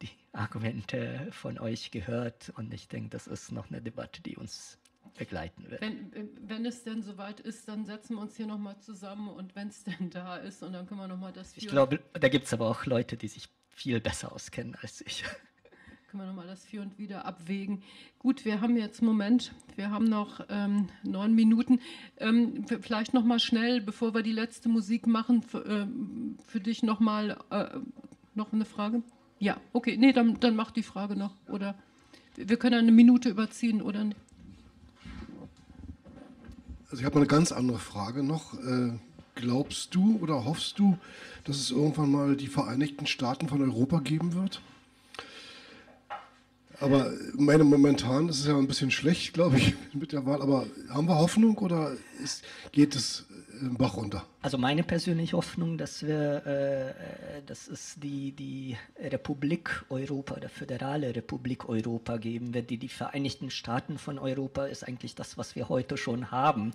die Argumente von euch gehört und ich denke, das ist noch eine Debatte, die uns begleiten wird. Wenn, wenn es denn soweit ist, dann setzen wir uns hier nochmal zusammen und wenn es *laughs* denn da ist und dann können wir nochmal das. Ich glaube, da gibt es aber auch Leute, die sich viel besser auskennen als ich. *laughs* Können wir nochmal das Für und Wider abwägen. Gut, wir haben jetzt, Moment, wir haben noch ähm, neun Minuten. Ähm, vielleicht nochmal schnell, bevor wir die letzte Musik machen, für, ähm, für dich nochmal äh, noch eine Frage? Ja, okay, nee, dann, dann mach die Frage noch. Oder wir können eine Minute überziehen oder nicht. Also ich habe eine ganz andere Frage noch. Äh, glaubst du oder hoffst du, dass es irgendwann mal die Vereinigten Staaten von Europa geben wird? Aber meine momentan ist es ja ein bisschen schlecht, glaube ich, *laughs* mit der Wahl. Aber haben wir Hoffnung oder ist, geht es im Bach runter? Also meine persönliche Hoffnung, dass wir, äh, dass es die, die Republik Europa, der föderale Republik Europa geben wird, die die Vereinigten Staaten von Europa ist eigentlich das, was wir heute schon haben.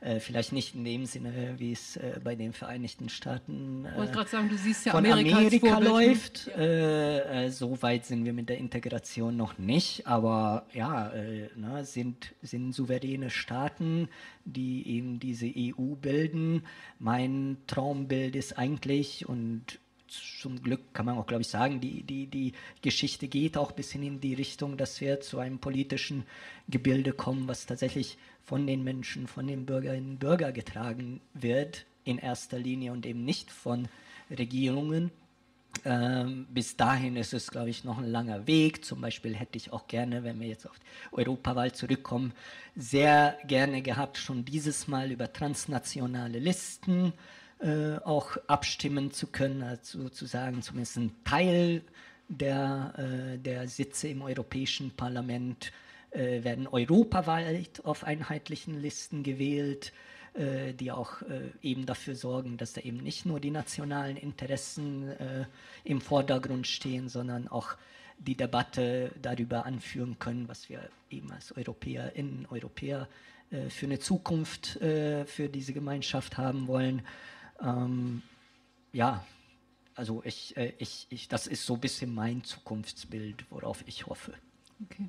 Äh, vielleicht nicht in dem Sinne, wie es äh, bei den Vereinigten Staaten äh, sagen, ja von Amerika, Amerika läuft. Ja. Äh, äh, so weit sind wir mit der Integration noch nicht, aber ja, na, sind, sind souveräne Staaten, die eben diese EU bilden mein Traumbild ist eigentlich, und zum Glück kann man auch, glaube ich, sagen, die, die, die Geschichte geht auch ein bisschen in die Richtung, dass wir zu einem politischen Gebilde kommen, was tatsächlich von den Menschen, von den Bürgerinnen und Bürgern getragen wird, in erster Linie und eben nicht von Regierungen. Ähm, bis dahin ist es, glaube ich, noch ein langer Weg. Zum Beispiel hätte ich auch gerne, wenn wir jetzt auf Europawahl zurückkommen, sehr gerne gehabt, schon dieses Mal über transnationale Listen äh, auch abstimmen zu können, also sozusagen zumindest ein Teil der, äh, der Sitze im Europäischen Parlament äh, werden europaweit auf einheitlichen Listen gewählt. Äh, die auch äh, eben dafür sorgen, dass da eben nicht nur die nationalen Interessen äh, im Vordergrund stehen, sondern auch die Debatte darüber anführen können, was wir eben als Europäerinnen Europäer für eine Zukunft für diese Gemeinschaft haben wollen. Ähm, ja, also ich, ich, ich, das ist so ein bisschen mein Zukunftsbild, worauf ich hoffe. Okay,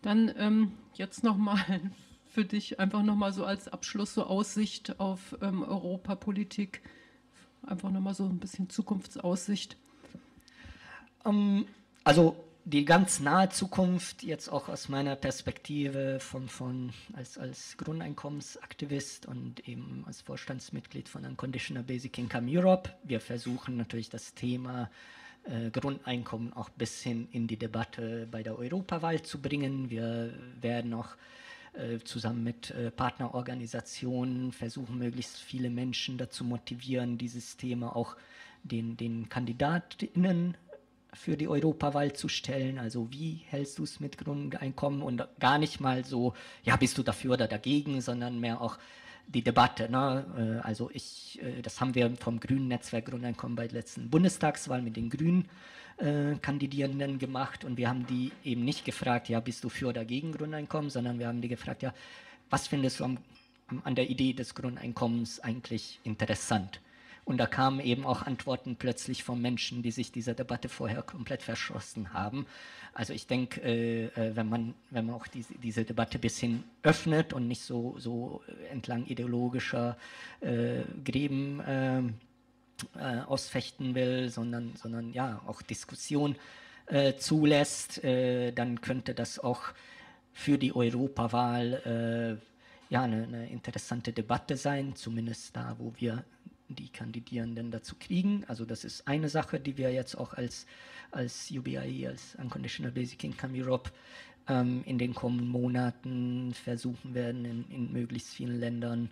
dann ähm, jetzt nochmal für dich einfach nochmal so als Abschluss, so Aussicht auf ähm, Europapolitik? Einfach nochmal so ein bisschen Zukunftsaussicht. Ähm, also die ganz nahe Zukunft, jetzt auch aus meiner Perspektive von, von als, als Grundeinkommensaktivist und eben als Vorstandsmitglied von Unconditional Basic Income Europe. Wir versuchen natürlich das Thema äh, Grundeinkommen auch ein bisschen in die Debatte bei der Europawahl zu bringen. Wir werden auch äh, zusammen mit äh, Partnerorganisationen versuchen, möglichst viele Menschen dazu motivieren, dieses Thema auch den, den Kandidatinnen für die Europawahl zu stellen. Also wie hältst du es mit Grundeinkommen und gar nicht mal so, ja, bist du dafür oder dagegen, sondern mehr auch die Debatte. Ne? Äh, also ich, das haben wir vom Grünen Netzwerk Grundeinkommen bei der letzten Bundestagswahl mit den Grünen äh, Kandidierenden gemacht und wir haben die eben nicht gefragt, ja, bist du für oder gegen Grundeinkommen, sondern wir haben die gefragt, ja, was findest du am, an der Idee des Grundeinkommens eigentlich interessant? Und da kamen eben auch Antworten plötzlich von Menschen, die sich dieser Debatte vorher komplett verschlossen haben. Also ich denke, äh, äh, wenn, man, wenn man auch diese, diese Debatte ein bisschen öffnet und nicht so, so entlang ideologischer äh, Gräben ähm, äh, ausfechten will, sondern, sondern ja auch Diskussion äh, zulässt, äh, dann könnte das auch für die Europawahl äh, ja eine, eine, interessante Debatte sein, zumindest da, wo wir die Kandidierenden dazu kriegen. Also das ist eine Sache, die wir jetzt auch als, als UBI, als Unconditional Basic Income Europe ähm, in den kommenden Monaten versuchen werden, in, in möglichst vielen Ländern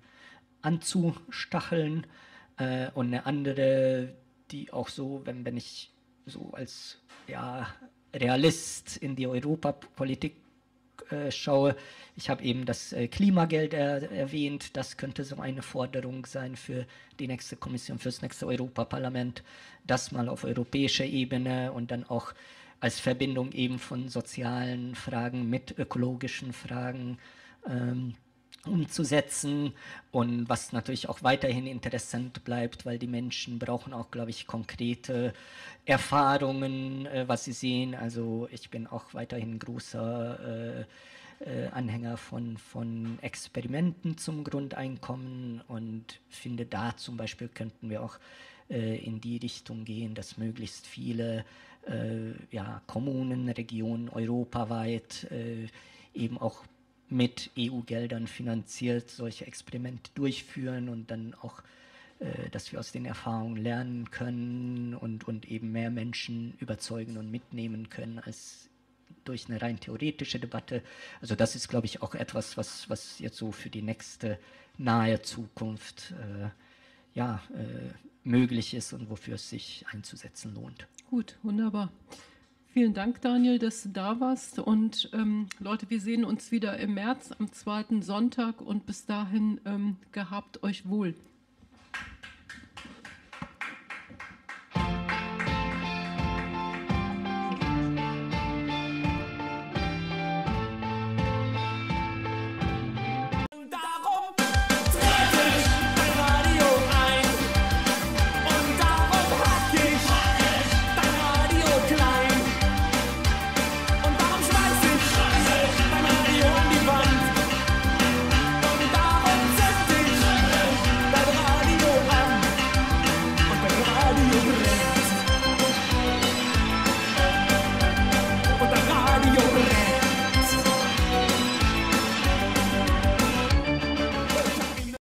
anzustacheln. Äh, und eine andere, die auch so, wenn, wenn ich so als ja, Realist in die Europapolitik äh, schaue, ich habe eben das äh, Klimageld er, erwähnt, das könnte so eine Forderung sein für die nächste Kommission, für das nächste Europaparlament, das mal auf europäischer Ebene und dann auch als Verbindung eben von sozialen Fragen mit ökologischen Fragen ähm, umzusetzen und was natürlich auch weiterhin interessant bleibt, weil die Menschen brauchen auch, glaube ich, konkrete Erfahrungen, äh, was sie sehen. Also ich bin auch weiterhin großer äh, äh, Anhänger von, von Experimenten zum Grundeinkommen und finde, da zum Beispiel könnten wir auch äh, in die Richtung gehen, dass möglichst viele äh, ja, Kommunen, Regionen europaweit äh, eben auch mit EU-Geldern finanziert solche Experimente durchführen und dann auch, äh, dass wir aus den Erfahrungen lernen können und, und eben mehr Menschen überzeugen und mitnehmen können als durch eine rein theoretische Debatte. Also das ist, glaube ich, auch etwas, was, was jetzt so für die nächste nahe Zukunft äh, ja, äh, möglich ist und wofür es sich einzusetzen lohnt. Gut, wunderbar. Vielen Dank, Daniel, dass du da warst. Und ähm, Leute, wir sehen uns wieder im März am zweiten Sonntag und bis dahin ähm, gehabt euch wohl.